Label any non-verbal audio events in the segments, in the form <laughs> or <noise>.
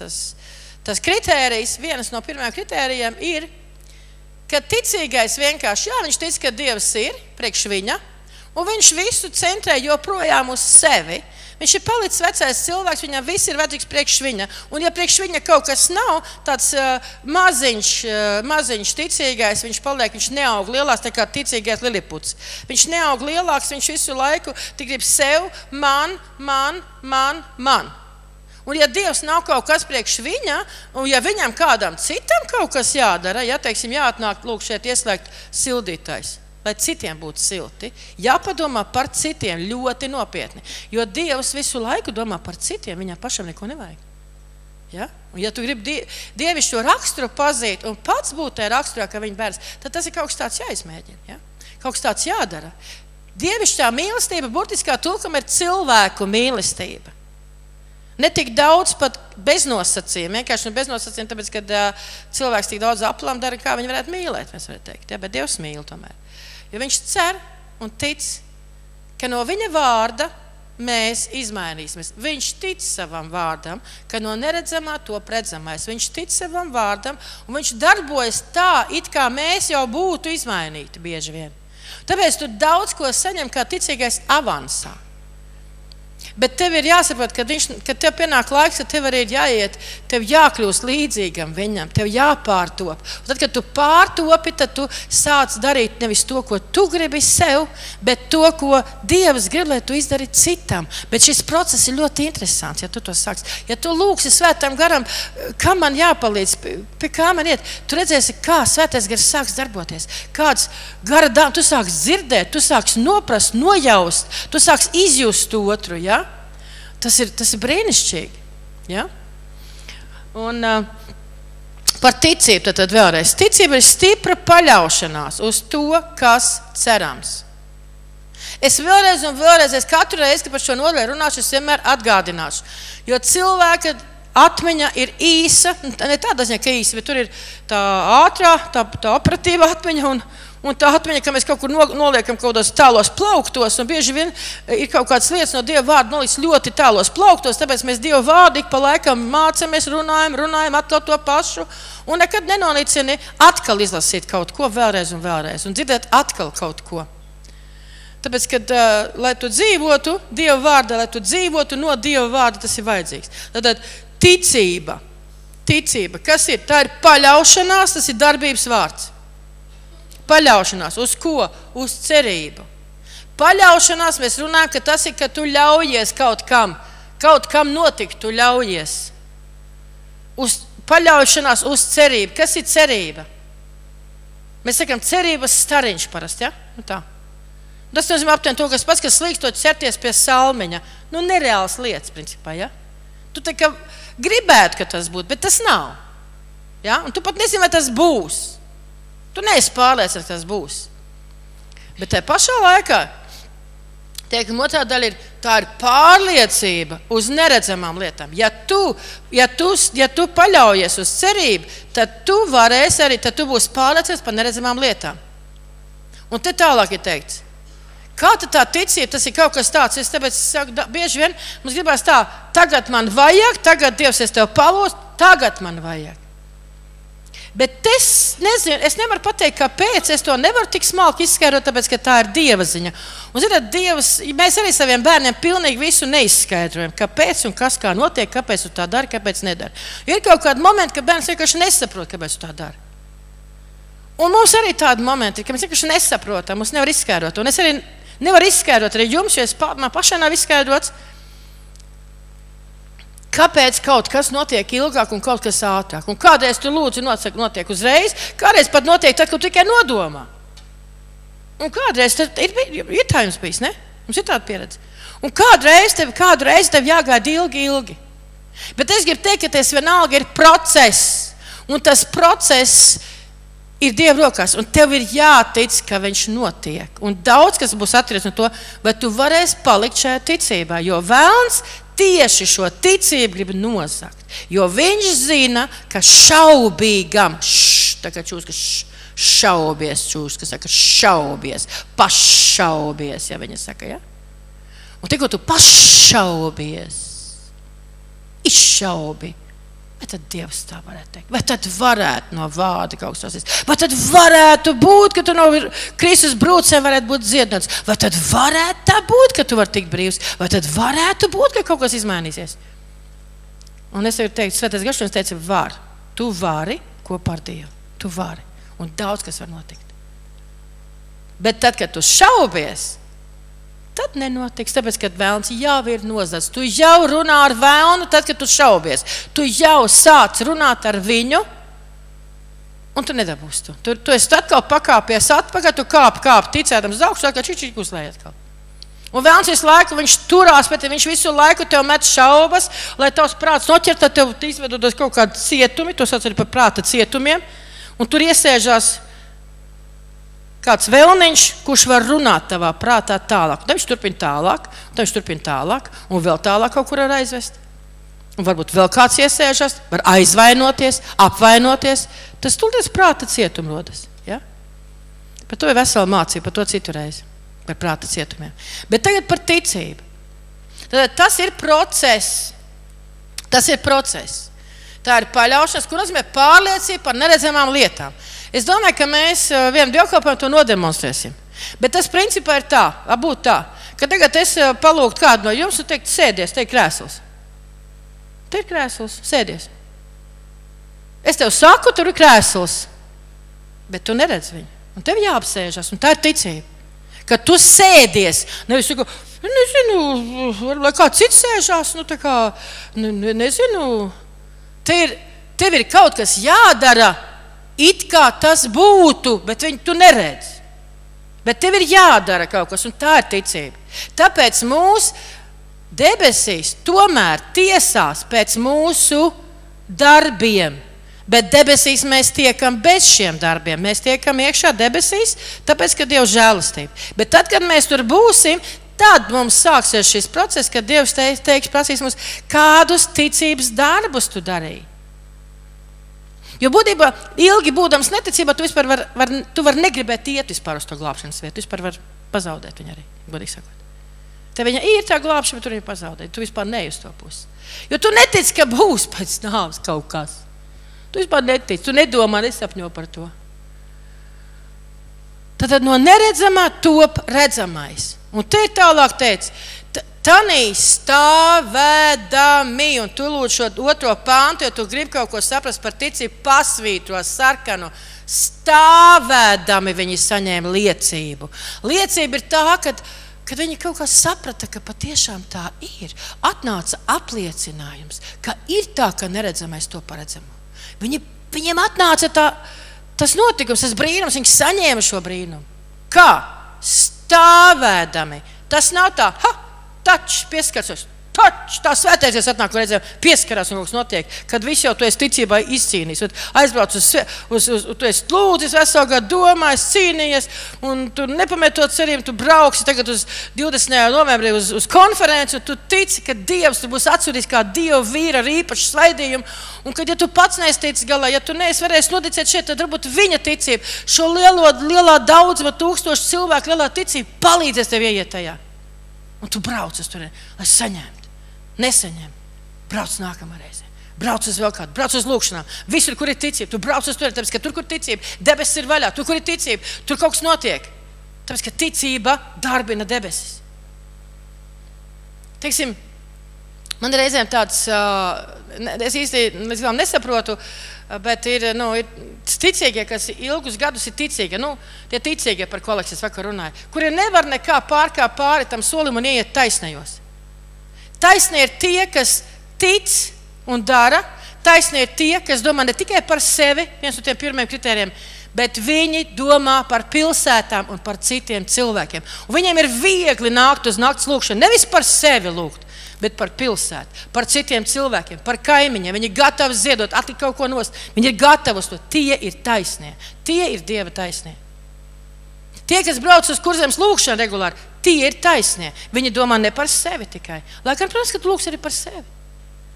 tas, tas kritērijs, viens no pirmajiem kritērijiem ir, ka ticīgais vienkārši, jā, viņš tic, ka Dievs ir priekš viņa, un viņš visu centrē joprojām uz sevi. Viņš ir palicis vecais cilvēks, viņam viss ir vajadzīgs priekš viņa. Un, ja priekš viņa kaut kas nav, tāds uh, maziņš, uh, maziņš ticīgais, viņš paliek, viņš neaug lielāks nekā ticīgais liliputs. Viņš neaug lielāks, viņš visu laiku grib sev, man, man, man, man. Un, ja Dievs nav kaut kas priekš viņa, un ja viņam kādam citam kaut kas jādara, ja teiksim, jāatnāk lūk, šeit ieslēgt sildītājs lai citiem būtu silti. Jāpadomā par citiem ļoti nopietni. Jo Dievs visu laiku domā par citiem, viņam pašam neko nevajag. Ja? Un, ja tu gribi die, dievišķo raksturu pazīt un pats būt tajā raksturā, ka viņa bērns, tad tas ir kaut kas tāds jāizmēģina. Ja? Kaut kas tāds jādara. Dievišķā mīlestība, burtiskā tulkam, ir cilvēku mīlestība. Ne tik daudz pat beznosacījumu, vienkārši nu, beznosacījumu, tāpēc, ka uh, cilvēks tik daudz aplam dara, kā viņi varētu mīlēt. Mēs varētu teikt, ja? bet Dievs mīl tomēr. Jo viņš cer un tic, ka no viņa vārda mēs izmainīsimies. Viņš tic savam vārdam, ka no neredzamā top redzamais. Viņš tic savam vārdam, un viņš darbojas tā, it kā mēs jau būtu izmainīti bieži vien. Tāpēc tu daudz ko saņem kā ticīgais avansā. Bet tev ir jāsaprot, ka, viņš, ka tev pienāk laiks, ka tev arī ir jāiet, tev jākļūst līdzīgam viņam, tev jāpārtop. Un tad, kad tu pārtopi, tad tu sāc darīt nevis to, ko tu gribi sev, bet to, ko Dievs grib, lai tu izdarītu citam. Bet šis process ir ļoti interesants, ja tu to sāksi. Ja tu lūgsi svētam garam, kam man jāpalīdz, pie kā man iet, tu redzēsi, kā svētais gars sāks darboties. Kāds gara dāvana, tu sāksi dzirdēt, tu sāksi noprast, nojaust, tu sāksi izjust otru. Ja? Tas ir, tas ir brīnišķīgi. Ja? Un, uh, par ticību tad, tad vēlreiz. Ticība ir stipra paļaušanās uz to, kas cerams. Es vēlreiz un vēlreiz, es katru reizi, kad par šo nodaļu runāšu, es vienmēr atgādināšu. Jo cilvēka atmiņa ir īsa, ne tādā ziņā, ka īsa, bet tur ir tā ātrā, tā, tā operatīva atmiņa. Un, Un tā atmiņa, ka mēs kaut kur noliekam kaut kādos tālos plauktos, un bieži vien e, ir kaut kādas lietas no Dieva vārda nolikts ļoti tālos plauktos, tāpēc mēs Dieva vārdu ik pa laikam mācāmies, runājam, runājam atkal to pašu. Un nekad nenolicini atkal izlasīt kaut ko vēlreiz un vēlreiz, un dzirdēt atkal kaut ko. Tāpēc, kad, uh, lai tu dzīvotu Dieva vārdā, lai tu dzīvotu no Dieva vārda, tas ir vajadzīgs. Tad ticība, ticība, kas ir? Tā ir paļaušanās, tas ir darbības vārds. Paļaušanās uz ko? Uz cerību. Paļaušanās mēs runājam, ka tas ir, ka tu ļaujies kaut kam, kaut kam notikt, tu ļaujies. Uz paļaušanās uz cerību. Kas ir cerība? Mēs sakām, cerības stariņš parasti. Ja? Nu tā. Tas nozīmē aptuveni to, kas pats, kas slīkstot ķerties pie salmiņa. Nu, nereāls lietas, principā. Ja? Tu tā kā gribētu, ka tas būtu, bet tas nav. Ja? Un tu pat nezini, vai tas būs. Tu neesi pārliecināts, ka tas būs. Bet tajā pašā laikā Teikam, otrā daļa ir, ir pārliecība uz neredzamām lietām. Ja tu, ja, tu, ja tu paļaujies uz cerību, tad tu varēsi arī, tad tu būsi pārliecināts par neredzamām lietām. Un te tālāk ir teikts, kā tā ticība, tas ir kaut kas tāds, es tāpēc saku, da, bieži vien mums gribās tā, tagad man vajag, tagad Dievs es tev palos, tagad man vajag. Bet es nezinu, es nevaru pateikt, kāpēc. Es to nevaru tik smalki izskaidrot, tāpēc ka tā ir dieva ziņa. Un, zināt, dievs, mēs arī saviem bērniem pilnīgi visu neizskaidrojam. Kāpēc un kas kā notiek, kāpēc tu tā dari, kāpēc nedari. Ir kaut kādi momenti, kad bērns vienkārši nesaprot, kāpēc tu tā dari. Un mums arī tādi momenti, ka mēs vienkārši nesaprotam, mums nevar izskaidrot. Un es arī nevaru izskaidrot arī jums, jo es pa, man pašai nav izskaidrots. Kāpēc kaut kas notiek ilgāk un kaut kas ātrāk? Un kādreiz tu lūdzu, nosaka, notiek uzreiz, kādreiz pat notiek tad, kad tikai nodomā. Un kādreiz tas ir, ir tā jums bijis, ne? Mums ir tāda pieredze. Un kādreiz tev, kādu reizi tev jāgaida ilgi, ilgi. Bet es gribu teikt, ka tas vienalga ir process. Un tas process ir Dieva rokās, un tev ir jātic, ka viņš notiek. Un daudz kas būs atkarīgs no to, vai tu varēsi palikt šajā ticībā. Jo vēlns tieši šo ticību grib nozagt. Jo viņš zina, ka šaubīgam, š, tā kā čūska, š, šaubies, čūska saka, šaubies, pašaubies, ja viņa saka, ja? Un tikko tu pašaubies, izšaubi, Vai tad Dievs tā varētu teikt? Vai tad varētu no vārda kaut kas tāds? Vai tad varētu būt, ka tu no Kristus brūcēm varētu būt dziedināts? Vai tad varētu tā būt, ka tu vari tikt brīvs? Vai tad varētu būt, ka kaut kas izmainīsies? Un es tev teiktu, Svētais Gašs teica, var. Tu vari kopā ar Dievu. Tu vari. Un daudz kas var notikt. Bet tad, kad tu šaubies, Tad nenotiks, tāpēc, ka vēlams jau ir nozagts. Tu jau runā ar vēlnu, tad, kad tu šaubies. Tu jau sāc runāt ar viņu, un tu nedabūsi to. Tu, tu esi atkal pakāpies atpakaļ, tu kāp, kāp, ticēdams uz augšu, kā čičīgi uzlējies atkal. Un vēlams visu laiku viņš turās, bet viņš visu laiku tev met šaubas, lai tavs prāts noķertu, tev izvedotos kaut kādi cietumi, to sauc arī par prāta cietumiem, un tur iesēžās kāds vēlniņš, kurš var runāt tavā prātā tālāk. Tad viņš turpina tālāk, tad viņš turpina tālāk, un vēl tālāk kaut kur var aizvest. Un varbūt vēl kāds iesēžas, var aizvainoties, apvainoties. Tas tulties prāta cietuma rodas. Ja? Par to ir vesela mācība, par to citu reizi. Par prāta cietumiem. Bet tagad par ticību. Tad tas ir process. Tas ir process. Tā ir paļaušanās, kur nozīmē pārliecība par neredzamām lietām. Es domāju, ka mēs eh, vienam dievkalpojumam to nodemonstrēsim. Bet tas principā ir tā, būt tā, ka tagad es eh, palūgtu kādu no jums un teikt, sēdies, te ir krēsls. Te ir krēsls, sēdies. Es tev saku, tur ir krēsls, bet tu neredz viņu. Un tev jāapsēžas, un tā ir ticība. Kad tu sēdies, nevis saku, nezinu, lai kāds cits sēžās, nu tā kā, ne, nezinu. Te ir, tev ir kaut kas jādara, it kā tas būtu, bet viņu tu neredzi. Bet tev ir jādara kaut kas, un tā ir ticība. Tāpēc mūsu debesīs tomēr tiesās pēc mūsu darbiem. Bet debesīs mēs tiekam bez šiem darbiem. Mēs tiekam iekšā debesīs, tāpēc, ka Dievs žēlastība. Bet tad, kad mēs tur būsim, tad mums sāksies šis process, kad Dievs teiks, teiks, prasīs mums, kādus ticības darbus tu darīji. Jo būtībā, ilgi būdams neticībā, tu vispār vari var, tu var negribēt iet vispār uz to glābšanas vietu. Tu vispār vari pazaudēt viņu arī, godīgi sakot. Te viņa ir tā glābšana, bet tu viņu pazaudēji. Tu vispār neej uz to pusi. Jo tu netici, ka būs pēc nāves kaut kas. Tu vispār netici, tu nedomā, nesapņo par to. Tad no neredzamā top redzamais. Un te tālāk teica, Tanī stāvēdami, un tu lūdz šo otro pāntu, jo tu gribi kaut ko saprast par ticību, pasvītro sarkanu. Stāvēdami viņi saņēma liecību. Liecība ir tā, ka kad viņi kaut kā saprata, ka patiešām tā ir, atnāca apliecinājums, ka ir tā, ka neredzamais to paredzamo. Viņi, viņiem atnāca tā, tas notikums, tas brīnums, viņi saņēma šo brīnumu. Kā? Stāvēdami. Tas nav tā, ha! Tačs pieskarsies. Tačs, tā svētais atnāk, redzēja, pieskarās un kaut kas notiek. Kad viss jau to es ticībā izcīnījis, aizbrauc uz, uz, uz, tu esi lūdzis, veselu gadu domājis, cīnījies, un tu nepametot cerību, tu brauksi tagad uz 20. novembrī uz, uz konferenci, un tu tici, ka Dievs būs atsūtījis kā Dieva vīra ar īpašu svaidījumu, un kad ja tu pats neesi ticis galā, ja tu neesi varējis noticēt šeit, tad varbūt viņa ticība, šo lielo, lielā daudzuma tūkstošu cilvēku lielā ticība palīdzēs tev ieiet tajā. Un tu brauc uz turieni, lai saņemtu. Nesaņem. Brauc nākamā reize. Brauc uz vēl kādu, brauc uz lūgšanām. Visur, kur ir ticība, tu brauc uz turieni, tāpēc ka tur, kur ticība, debesis ir vaļā. Tur, kur ir ticība, tur kaut kas notiek. Tāpēc ka ticība darbina debesis. Teiksim, man reizēm tāds, uh, es īsti nesaprotu, bet ir, nu, ir ticīgie, kas ilgus gadus ir ticīgi, nu, tie ticīgie, par ko Aleksis vakar runāja, kuri nevar nekā pārkāpt pāri tam solim un ieiet taisnajos. Taisnie ir tie, kas tic un dara. Taisnie ir tie, kas domā ne tikai par sevi, viens no tiem pirmiem kritērijiem, bet viņi domā par pilsētām un par citiem cilvēkiem. Un viņiem ir viegli nākt uz naktas lūgšanu, nevis par sevi lūgt, bet par pilsētu, par citiem cilvēkiem, par kaimiņiem. Viņi ir gatavi ziedot, atlikt kaut ko nost. Viņi ir gatavi to. Tie ir taisnie. Tie ir Dieva taisnie. Tie, kas brauc uz kurzemes lūgšanu regulāri, tie ir taisnie. Viņi domā ne par sevi tikai. Lai gan, protams, ka tu lūgsi arī par sevi.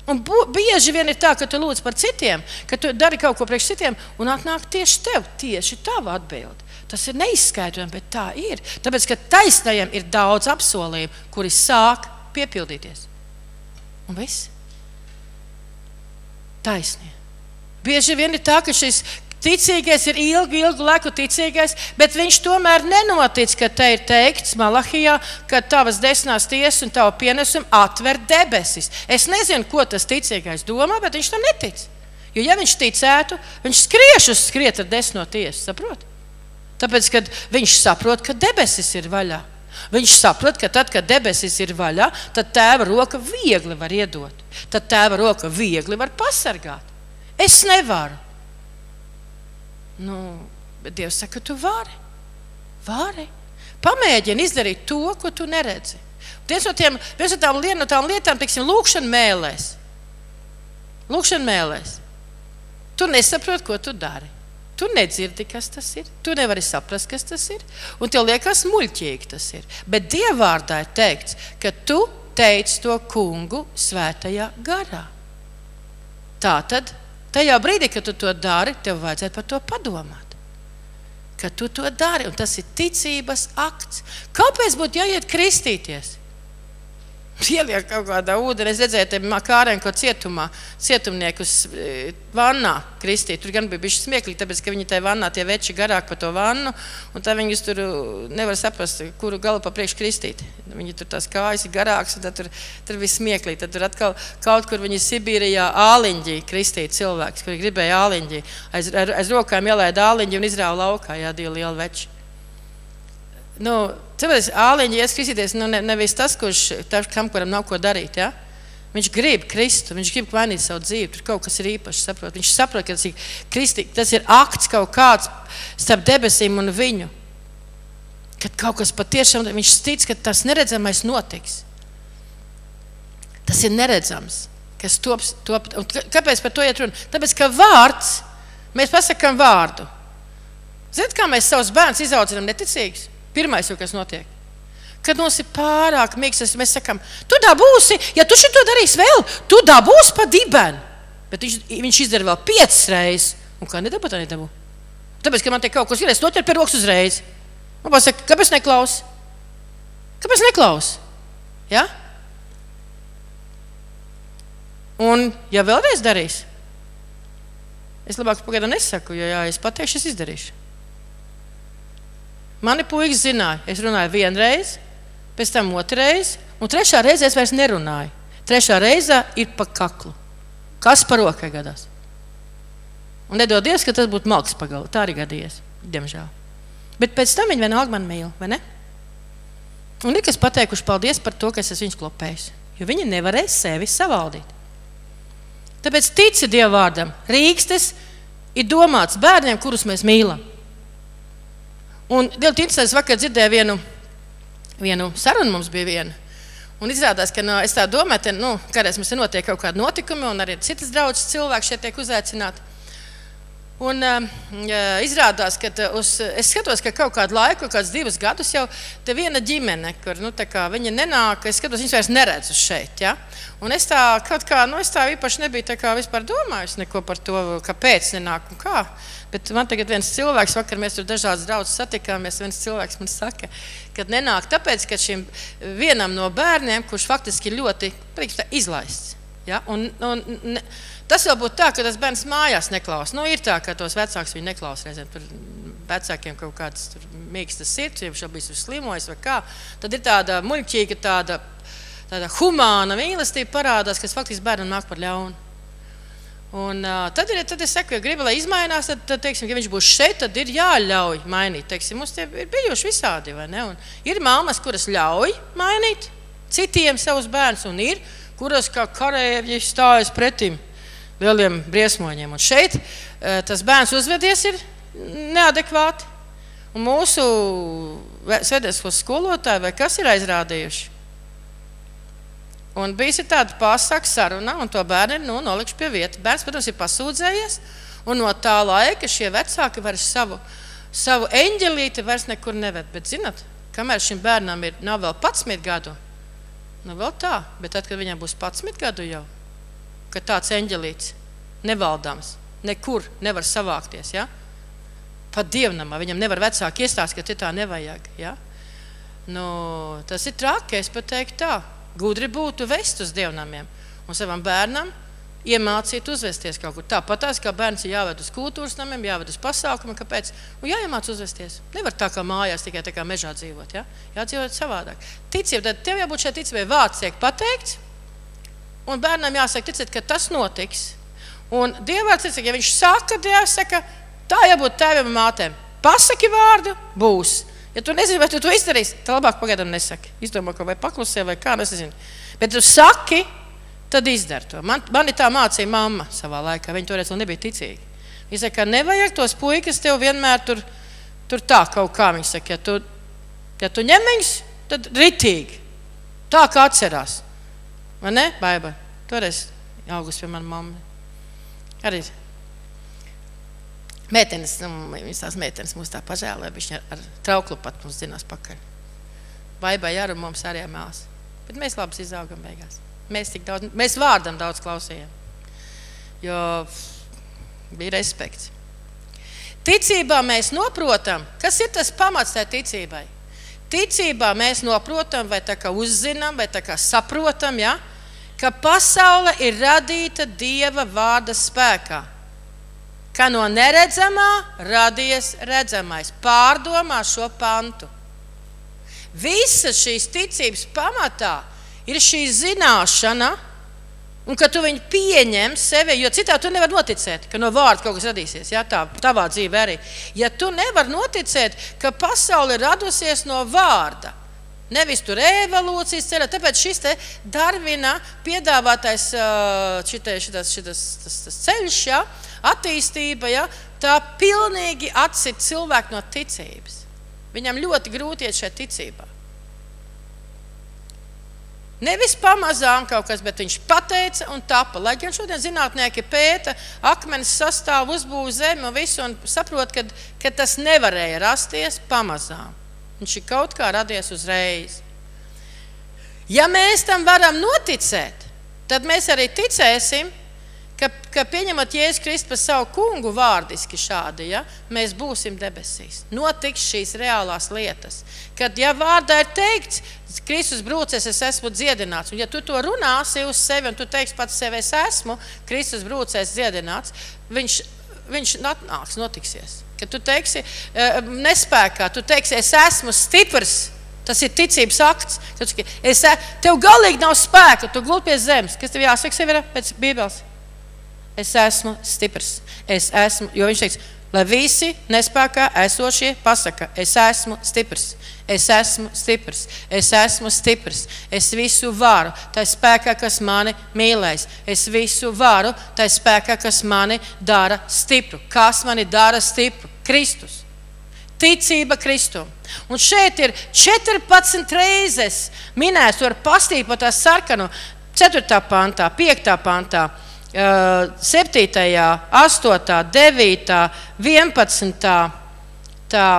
Un bieži vien ir tā, ka tu lūdz par citiem, ka tu dari kaut ko priekš citiem, un atnāk tieši tev, tieši tava atbilde. Tas ir neizskaidrojami, bet tā ir. Tāpēc, ka taisnajiem ir daudz apsolījumu, kuri sāk piepildīties. Un viss. taisnie. Bieži vien ir tā, ka šis ticīgais ir ilgu, ilgu laiku ticīgais, bet viņš tomēr nenotic, ka te ir teikts Malahijā, ka tavas desmitās tiesas un tava pienesuma atver debesis. Es nezinu, ko tas ticīgais domā, bet viņš tam netic. Jo, ja viņš ticētu, viņš skrieš uz skriet ar desmito tiesu, saprot? Tāpēc, kad viņš saprot, ka debesis ir vaļā. Viņš saprot, ka tad, kad debesis ir vaļā, tad tēva roka viegli var iedot. Tad tēva roka viegli var pasargāt. Es nevaru. Nu, bet Dievs saka, tu vari. vari. Pamēģini izdarīt to, ko tu neredzi. Viens no, tiem, viens no tām, no tām lietām, teiksim, lūkšana mēlēs. Lūkšana mēlēs. Tu nesaproti, ko tu dari. Tu nedzirdi, kas tas ir. Tu nevari saprast, kas tas ir. Un tev liekas, muļķīgi tas ir. Bet Dievvvārdā ir teikts, ka tu teici to kungu svētajā garā. Tā tad, tajā brīdī, kad tu to dari, tev vajadzētu par to padomāt. Ka tu to dari, un tas ir ticības akts. Kāpēc būtu jāiet kristīties? Ieliek kaut kādā ūdenī. Es redzēju, te Makārēnko cietumā, cietumniekus e, vannā kristīt. Tur gan bija bijuši smieklīgi, tāpēc, ka viņi tajā vannā tie veči garāk pa to vannu, un tā viņus tur nevar saprast, kuru galu pa priekšu kristīt. Viņi tur tās kājas ir garākas, un tur, tur viss smieklīgi. Tad tur atkal kaut kur viņi Sibīrijā āliņģī kristīt cilvēks, kuri gribēja āliņģī. Aiz, aiz rokām ielēja āliņģi un izrāva laukā, jā, divi lieli veči. Nu, Cilvēks āliņš ieskristīties, nu, ne, nevis tas, kurš tam, kuram nav ko darīt. Ja? Viņš grib Kristu, viņš grib mainīt savu dzīvi. Tur kaut kas ir īpašs. Saprot. Viņš saprot, ka tas ir, kristi, tas ir akts kaut kāds starp debesīm un viņu. Kad kaut kas patiešām viņš tic, ka tas neredzamais notiks. Tas ir neredzams. Kas top, top, kāpēc par to iet runa? Tāpēc, ka vārds, mēs pasakām vārdu. Ziniet, kā mēs savus bērnus izaudzinām neticīgus? Pirmais, kas notiek. Kad mums ir pārāk mīksts, mēs sakām, tu dabūsi, ja tu šo darīsi vēl, tu dabūsi pa dibenu. Bet viņš, viņš izdara vēl piecas reizes, un kā nedabū, tā nedabū. Tāpēc, ka man te kaut kas ir, es noķeru pie rokas uzreiz. Man pasaka, kāpēc neklaus? Kāpēc neklaus? Ja? Un, ja vēlreiz darīs, es labāk pagaidām nesaku, jo, ja es pateikšu, es izdarīšu. Mani puikas zināja, es runāju vienreiz, pēc tam otrreiz, un trešā reizē es vairs nerunāju. Trešā reizē ir pa kaklu. Kas par rokai gadās? Un nedodies, ka tas būtu malks pagalu. Tā arī gadījies, diemžēl. Bet pēc tam viņi vienalga man mīl, vai ne? Un ir kas pateikuši paldies par to, ka es esmu viņus klopējis. Jo viņi nevarēja sevi savaldīt. Tāpēc tici Dieva vārdam. Rīkstes ir domāts bērniem, kurus mēs mīlam. Un ļoti interesanti, es vakar dzirdēju vienu, vienu sarunu, mums bija viena. Un izrādās, ka no, es tā domāju, ka nu, kādreiz mums notiek kaut kādi notikumi, un arī citas draudzes cilvēki šeit tiek uzaicināti. Un, uh, izrādās, ka uz, es skatos, ka kaut kādu laiku, kādus divus gadus jau te viena ģimene, kur nu, viņa nenāk, es skatos, viņas vairs neredzu šeit. Ja? Un es tā kaut kā, nu, es tā īpaši nebiju tā vispār domājusi neko par to, kāpēc nenāk un kā. Bet man tagad viens cilvēks, vakar mēs tur dažādas draudzes satikāmies, viens cilvēks man saka, ka nenāk tāpēc, ka šim vienam no bērniem, kurš faktiski ļoti tā, izlaists. Ja? Un, un, ne, tas jau būtu tā, ka tas bērns mājās neklausās. Nu, ir tā, ka tos vecākus viņi neklausās reizēm. Tur vecākiem kaut kāds mīkstas sirds, jau ir slimojis vai kā. Tad ir tāda muļķīga, tāda, tāda humāna mīlestība parādās, kas faktiski bērnam nāk par ļaunu. Un, uh, tad, ir, tad es saku, ja gribu, lai izmainās, tad, tad teiksim, ja viņš būs šeit, tad ir jāļauj mainīt. Teiksim, mums ir bijuši visādi. Ir māmas, kuras ļauj mainīt citiem savus bērnus, un ir, kuras kā karavīri stājas pretim lieliem briesmoņiem. Un šeit uh, tas bērns uzvedies ir neadekvāti. Un mūsu svētdienas skolotāji vai kas ir aizrādījuši? Un bija tāda pasaka saruna, un to bērnu nu, nolikuši pie vietas. Bērns, protams, ir pasūdzējies, un no tā laika šie vecāki vairs savu, savu eņģelīti vairs nekur neved. Bet, zinot, kamēr šim bērnam ir nav vēl 11 gadu, nu vēl tā, bet tad, kad viņam būs 11 gadu jau, kad tāds eņģelīts nevaldāms, nekur nevar savākties, ja? pat dievnamā, viņam nevar vecāki iestāstīt, ka te tā nevajag. Ja? Nu, tas ir traki, es pat teiktu tā. Gudri būtu vest uz dievnamiem un savam bērnam iemācīt uzvesties kaut kur. Tāpat tās, kā bērns ir jāved uz kultūras namiem, jāved uz pasākumiem, kāpēc? Un jāiemāc uzvesties. Nevar tā kā mājās tikai tā kā mežā dzīvot. Ja? Jādzīvot savādāk. Ticība, tad tev jābūt šai ticībai, vārds tiek pateikts, un bērnam jāsaka, ticiet, ka tas notiks. Un Dievs ir, ja viņš saka, Dievs saka, tā jābūt tēvam un mātēm. Pasaki vārdu, būs. Ja tu nezini, vai tu to izdarīsi, tad labāk pagaidām nesaki. Izdomā, vai paklusē, vai kā, nezinu. Bet tu saki, tad izdara to. Man, man tā mācīja mamma savā laikā. Viņa toreiz vēl nebija ticīga. Viņa saka, ka nevajag tos puikas tev vienmēr tur, tur tā kaut kā. Viņa saka, ja tu, ja tu ņem viņus, tad ritīgi. Tā kā atcerās. Vai ne, Baiba? Toreiz augus pie manas mammas. Arī meitenes, nu, viņas tās meitenes mūs tā pažēloja, viņš ar, ar trauklu pat mums zinās pakaļ. Baibai arī mums arī māsa. Bet mēs labi izaugam beigās. Mēs, daudz, mēs vārdam daudz klausījām, jo bija respekts. Ticībā mēs saprotam, kas ir tas pamats tai ticībai. Ticībā mēs saprotam, vai tā kā uzzinām, vai tā kā saprotam, ja, ka pasaule ir radīta Dieva vārda spēkā. Ka no neredzamā radies redzamais. Pārdomā šo pantu. Visas šīs ticības pamatā ir šī zināšana, un ka tu viņu pieņem sevi, jo citādi tu nevari noticēt, ka no vārda kaut kas radīsies. Jā, tā tavā dzīvē arī. Ja tu nevari noticēt, ka pasaule ir radusies no vārda, Nevis tur evolūcijas ceļā. Tāpēc šis Darvina piedāvātais šitai, šitas, šitas, tas, tas ceļš, ja, attīstība, ja, tā pilnīgi atcīt cilvēku no ticības. Viņam ļoti grūti iet šajā ticībā. Nevis pamazām kaut kas, bet viņš pateica un tapa. Lai gan šodien zinātnieki pēta, akmenis sastāv, uzbūvē zemi un visu, un saprot, ka, ka tas nevarēja rasties pamazām. Viņš ir kaut kā radies uzreiz. Ja mēs tam varam noticēt, tad mēs arī ticēsim, ka, ka pieņemot Jēzu Kristu par savu kungu vārdiski šādi, ja, mēs būsim debesīs. Notiks šīs reālās lietas. Kad ja vārdā ir teikts, Kristus brūcēs, es esmu dziedināts. Un, ja tu to runāsi uz sevi un tu teiksi pats sev, es esmu Kristus brūcēs, dziedināts, viņš, viņš atnāks, notiksies. Kad tu teiksi, eh, nespējā, tu teiksi, es esmu stiprs. Tas ir ticības akts. Es, tev galīgi nav spēka, tu gulēji pie zemes. Kas tev jāsaka sev ir pēc Bībeles? Es esmu stiprs. Es esmu, jo viņš teiks, lai visi nespējā esošie pasaka, es esmu stiprs. Es esmu stiprs, es esmu stiprs, es visu varu. Tā spēkā, kas mani mīlēs. Es visu varu, tā spēkā, kas mani dara stipru. Kas mani dara stipru? Kristus. Ticība Kristum. Un šeit ir 14 reizes minēts, var pastīt pa tā sarkanu 4. pantā, 5. pantā. 7, 8, 9, 11, tā,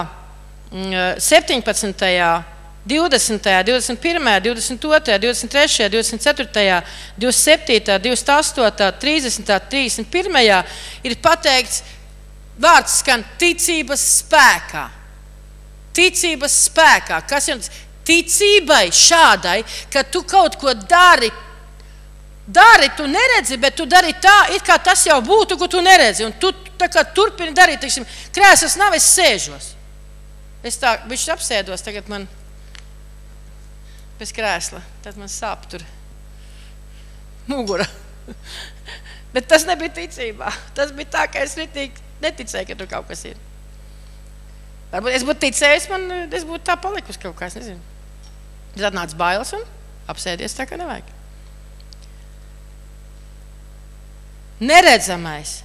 17., 20., 21., 22., 23., 24., 27., 28., 30., 31. ir pateikts, vārds skan ticības spēkā. Ticības spēkā. Kas ir ticībai šādai, ka tu kaut ko dari? Dari, tu neredzi, bet tu dari tā, it kā tas jau būtu, ko tu neredzi. Un tu turpini darīt, teiksim, krēsls nav, es sēžos. Es tā, viņš apsēdos, tagad man bez krēsla, tad man sāp tur mugura. <laughs> Bet tas nebija ticībā. Tas bija tā, ka es ritīgi neticēju, ka tur kaut kas ir. Varbūt es būtu ticējis, man es būtu tā palikusi kaut kā, es nezinu. Tad atnāca bailes un apsēdies tā, ka nevajag. Neredzamais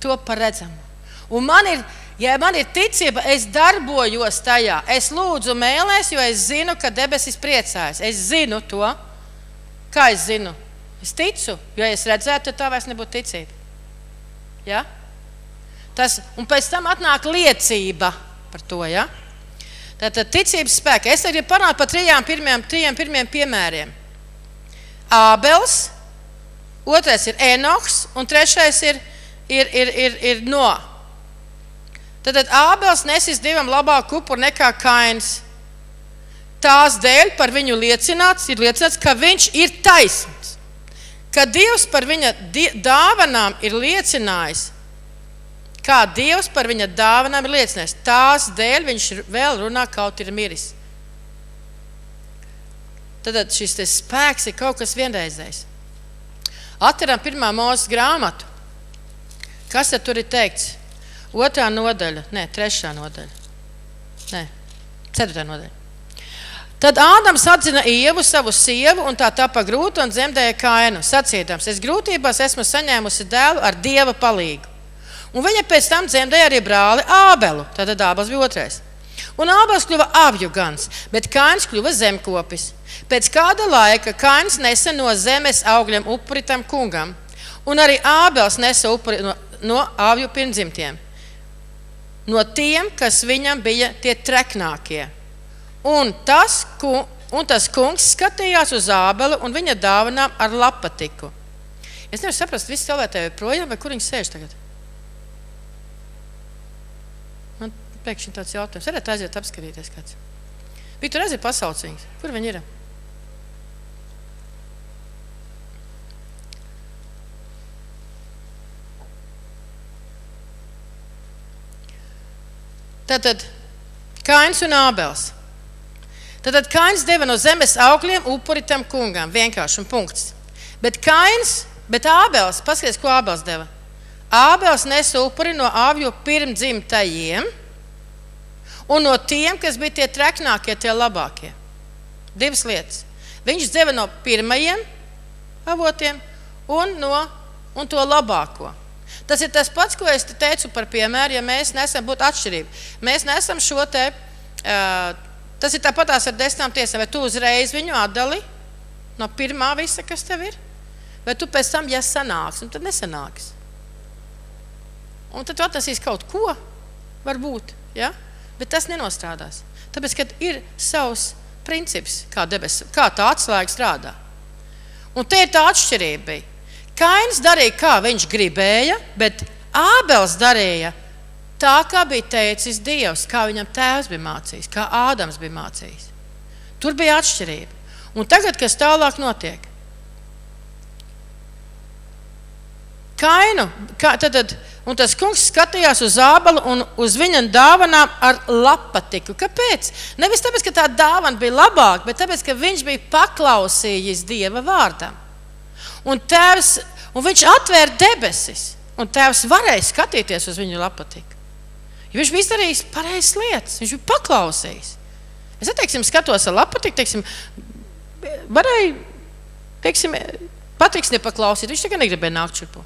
to par redzamu. Un man ir Ja man ir ticība, es darbojos tajā. Es lūdzu mēlēs, jo es zinu, ka debesis priecājas. Es zinu to. Kā es zinu? Es ticu, jo ja es redzētu, tad tā vairs nebūtu ticība. Ja? Tas, un pēc tam atnāk liecība par to. Ja? Tātad ticības spēka. Es tagad parādīšu par trijām pirmiem, trijiem pirmiem piemēriem. Ābels, otrais ir Enoks un trešais ir, ir, ir, ir, ir Noa. Tad Ābels nesis dievam labāku upuru nekā Kains. Tās dēļ par viņu liecināts, ir liecināts, ka viņš ir taisns. ka Dievs par viņa dāvanām ir liecinājis, kā Dievs par viņa dāvanām ir liecinājis, tās dēļ viņš vēl runā, kaut ir miris. Tad šis spēks ir kaut kas vienreizējs. Atveram pirmā mūzes grāmatu. Kas tur ir teikts? Otrā nodaļa, nē, trešā nodaļa. Nē, ceturtā nodaļa. Tad Ādams atzina ievu, savu sievu, un tā tapa grūta un dzemdēja kainu. Sacīdams, es grūtībās esmu saņēmusi dēlu ar dieva palīdzību. Un viņa pēc tam dzemdēja arī brāli Ābelu. Tad Ābels bija otrais. Un Ābels kļuva avju gans, bet Kains kļuva zemkopis. Pēc kāda laika Kains nesa no zemes augļiem upuri tam kungam, un arī Ābels nesa upuri no, no avju pirmdzimtiem. No tiem, kas viņam bija tie treknākie. Un tas, un tas kungs skatījās uz ābeli un viņa dāvanām ar lapatiku. Es nevaru saprast, visi cilvēki tev ir projām, vai kur viņi sēž tagad? Man pēkšņi tāds jautājums. Varētu aiziet apskatīties kāds. Bija tur aiziet pasaucīgs. Kur viņi ir? Tātad Kains un Ābels. Tad Kains deva no zemes augļiem upuri tam kungam. Vienkārši un punkts. Bet Kains, bet Ābels, paskatieties, ko Ābels deva. Ābels nesa upuri no avju pirmdzimtajiem un no tiem, kas bija tie treknākie, tie labākie. Divas lietas. Viņš deva no pirmajiem avotiem un no un to labāko. Tas ir tas pats, ko es te teicu par piemēru, ja mēs nesam būt atšķirība. Mēs nesam šo te. Uh, Tas ir tāpatās ar desmitām tiesām. Vai tu uzreiz viņu atdali no pirmā visa, kas tev ir? Vai tu pēc tam, ja sanāks, un tad nesanāks? Un tad tu atnesīsi kaut ko, varbūt, ja? Bet tas nenostrādās. Tāpēc, ka ir savs princips, kā, debes, kā tā atslēga strādā. Un te ir tā atšķirība. Kains darīja, kā viņš gribēja, bet Ābels darīja tā, kā bija teicis Dievs, kā viņam tēvs bija mācījis, kā Ādams bija mācījis. Tur bija atšķirība. Un tagad, kas tālāk notiek? Kainu, kā, tad, tad, un tas kungs skatījās uz ābelu un uz viņa dāvanām ar lapatiku. Kāpēc? Nevis tāpēc, ka tā dāvana bija labāka, bet tāpēc, ka viņš bija paklausījis Dieva vārdam. Un, tēvs, un viņš atvēra debesis, un tēvs varēja skatīties uz viņu lapatiku. Ja viņš bija izdarījis pareizas lietas, viņš bija paklausījis. Es teiksim, skatos ar lapatiku, teiksim, varēja, teiksim, Patriks nepaklausīt, viņš tikai negribēja nākt šurp.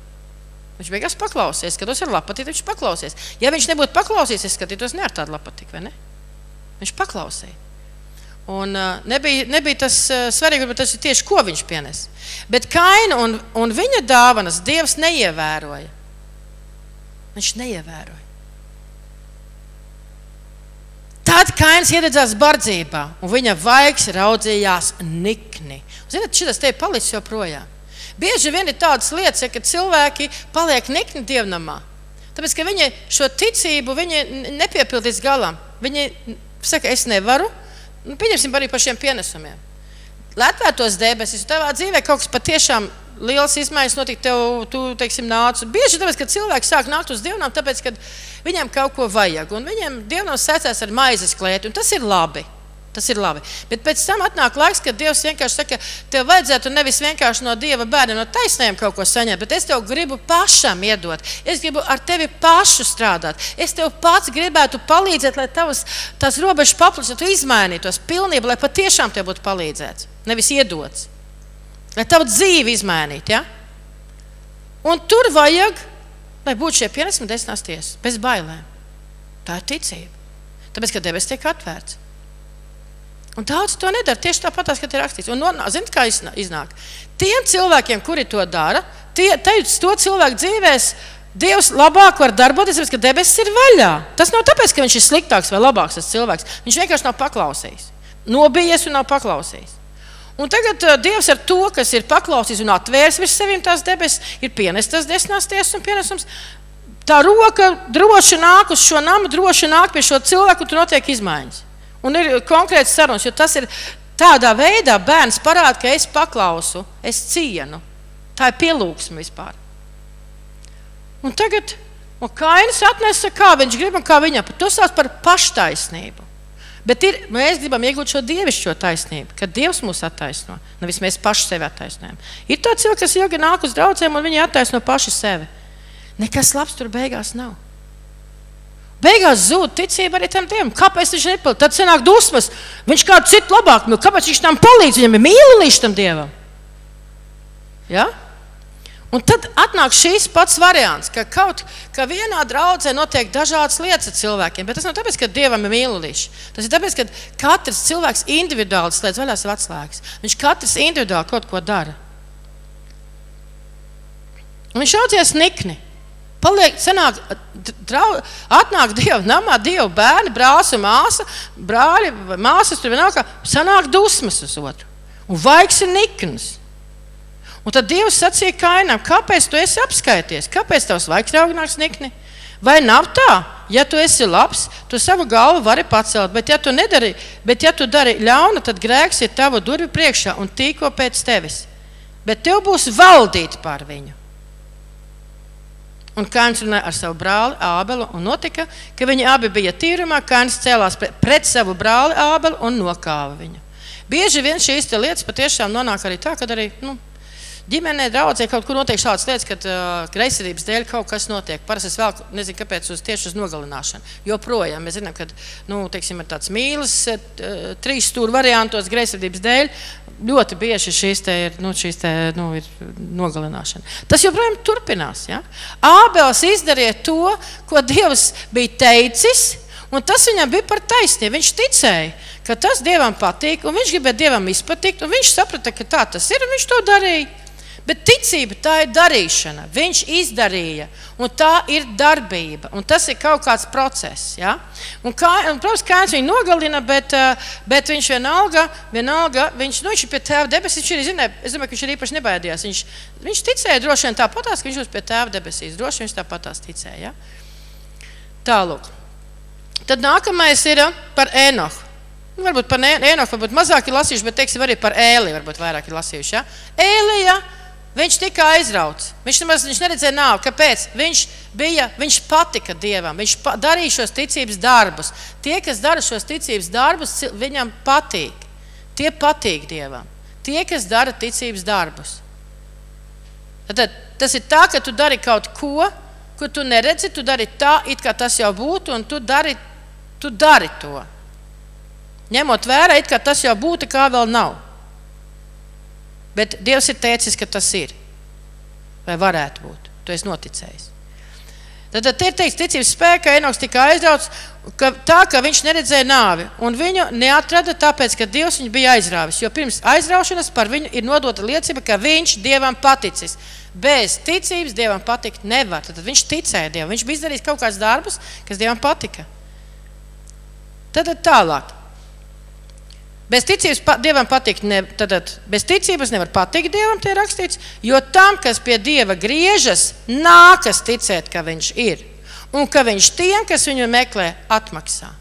Viņš beigās paklausījās, skatos ar lapatiku, viņš paklausījās. Ja viņš nebūtu paklausījies, es skatītos ne ar tādu lapatiku, vai ne? Viņš paklausīja. Un, uh, nebija, nebija tas uh, svarīgi, bet tas ir tieši ko viņš pienes. Bet Kaina un, un viņa dāvanas Dievs neievēroja. Viņš neievēroja. Tad Kains iededzās bardzībā, un viņa vaigs raudzījās nikni. Ziniet, šis te ir palicis joprojām. Bieži vien ir tādas lietas, ja, ka cilvēki paliek nikni dievnamā. Tāpēc, ka viņi šo ticību viņi nepiepildīs galam. Viņi saka, es nevaru. Nu, pieņemsim arī par šiem pienesumiem. Lai atvērtos debesis, tavā dzīvē kaut kas patiešām liels izmaiņas notika, tev, tu, teiksim, nāc. Bieži tāpēc, kad cilvēki sāk nākt uz dievnām, tāpēc, ka viņiem kaut ko vajag. Un viņiem dievnām sēcās ar maizes klēti, un tas ir labi. Tas ir labi. Bet pēc tam atnāk laiks, kad Dievs vienkārši saka, tev vajadzētu nevis vienkārši no Dieva bērna, no taisnēm kaut ko saņemt, bet es tev gribu pašam iedot. Es gribu ar tevi pašu strādāt. Es tev pats gribētu palīdzēt, lai tavas tās robežas paplašinātu, izmainītos pilnībā, lai patiešām tev būtu palīdzēts, nevis iedots lai tavu dzīvi izmainītu. Ja? Un tur vajag, lai būtu šie pienesumi desmitās tiesas, bez bailēm. Tā ir ticība. Tāpēc, ka debesis tiek atvērts. Un daudz to nedara. Tieši tāpat, kā ir rakstīts. Un, zinot, kā iznāk? Tiem cilvēkiem, kuri to dara, tie, to cilvēku dzīvēs, Dievs labāk var darboties, tāpēc, ka debesis ir vaļā. Tas nav tāpēc, ka viņš ir sliktāks vai labāks cilvēks. Viņš vienkārši nav paklausījis. Nobijies un nav paklausījis. Un tagad uh, Dievs ar to, kas ir paklausījis un atvērs virs sevīm tās debesis, ir pienestas desmitās tiesas un pienesums. Tā roka droši nāk uz šo namu, droši nāk pie šo cilvēku, un tur notiek izmaiņas. Un ir konkrēts sarunas, jo tas ir tādā veidā bērns parāda, ka es paklausu, es cienu. Tā ir pielūgsme vispār. Un tagad un Kainis atnesa, kā viņš grib un kā viņam. Tas sauc par paštaisnību. Bet ir, mēs gribam iegūt šo dievišķo taisnību, kad Dievs mūs attaisno. Nevis mēs paši sevi attaisnojam. Ir tāds cilvēks, kas ilgi nāk uz draugiem, un viņi attaisno paši sevi. Nekas labs tur beigās nav. Beigās zūd ticība arī tam dievam. Kāpēc viņš nepalīdz? Tad sanāk dusmas. Viņš kādu citu labāk mīl. Kāpēc viņš tam palīdz? Viņam ir mīlīgs tam dievam. Ja? Un tad atnāk šīs pats variants, ka kaut kā vienā draudzē notiek dažādas lietas ar cilvēkiem. Bet tas nav tāpēc, ka dievam ir mīlīši. Tas ir tāpēc, ka katrs cilvēks individuāli slēdz vaļā savu atslēgas. Viņš katrs individuāli kaut ko dara. Un viņš audzies nikni. Paliek, senāk, drau, atnāk Dieva namā, Dieva bērni, brālis un māsa, brāļi, māsas tur vienalga, sanāk dusmas uz otru. Un vaigs ir nikns. Un tad Dievs sacīja Kainam, kāpēc tu esi apskaities? Kāpēc tavs laiks ir augnāks nikni? Vai nav tā, ja tu esi labs, tu savu galvu vari pacelt, bet ja tu nedari, bet ja tu dari ļaunu, tad grēks ir tava durvju priekšā un tīko pēc tevis. Bet tev būs valdīt pār viņu. Un Kāns runāja ar savu brāli Ābelu, un notika, ka viņi abi bija tīrumā. Kāns cēlās pret savu brāli Ābelu un nokāva viņu. Bieži vien šīs lietas patiešām nonāk arī tā, ka arī nu, Ģimenē, draudzē kaut kur notiek šādas lietas, kad uh, greizsirdības dēļ kaut kas notiek. Parasti es vēl nezinu, kāpēc uz tieši uz nogalināšanu. Joprojām mēs zinām, ka nu, teiksim, ir tāds mīlis, uh, trīs stūra variantos greizsirdības dēļ. Ļoti bieži šīs te ir, nu, šīs te, nu, ir nogalināšana. Tas joprojām turpinās. Ja? Ābels izdarīja to, ko Dievs bija teicis, un tas viņam bija par taisnību. Viņš ticēja, ka tas Dievam patīk, un viņš gribēja Dievam izpatikt, un viņš saprata, ka tā tas ir, un viņš to darīja. Bet ticība tā ir darīšana. Viņš izdarīja, un tā ir darbība. Tas ir kaut kāds process. Ja? Un kā, un, protams, kāds viņu nogalina, bet, eh, bet viņš vienalga, vienalga viņš, nu, viņš ir pie tēva debesīs. Viņš ir, zināja, es domāju, ka viņš ir īpaši nebaidījās. Viņš, viņš ticēja droši vien tāpatās, ka viņš būs pie tēva debesīs. Droši vien viņš tāpatās ticēja. Ja? Tālāk. Tad nākamais ir eh, par Enohu. Nu, varbūt par Enohu, varbūt mazāk ir lasījuši, bet teiksim, arī par Ēliju varbūt vairāk ir lasījuši. Ja? Ēlija Viņš tika aizrauts. Viņš nemaz viņš neredzēja nāvi. Kāpēc? Viņš, bija, viņš patika Dievam. Viņš pa, darīja šos ticības darbus. Tie, kas dara šos ticības darbus, viņam patīk. Tie patīk Dievam. Tie, kas dara ticības darbus. Tad, tas ir tā, ka tu dari kaut ko, ko tu neredzi. Tu dari tā, it kā tas jau būtu, un tu dari, tu dari to. Ņemot vērā, it kā tas jau būtu, kā vēl nav. Bet Dievs ir teicis, ka tas ir. Vai varētu būt? Tu esi noticējis. Tad, tad ir teikts, ticības spēkā Enoks tika aizrauts, ka tā ka viņš neredzēja nāvi. Un viņu neatrada tāpēc, ka Dievs viņu bija aizrāvis. Jo pirms aizraušanas par viņu ir nodota liecība, ka viņš Dievam paticis. Bez ticības Dievam patikt nevar. Tad viņš ticēja Dievam. Viņš bija izdarījis kaut kādus darbus, kas Dievam patika. Tad, tad tālāk. Bez ticības pa, Dievam patikt, ne, tad, tad bez ticības nevar patikt Dievam, tie rakstīts, jo tam, kas pie Dieva griežas, nākas ticēt, ka Viņš ir un ka Viņš tiem, kas viņu meklē, atmaksā.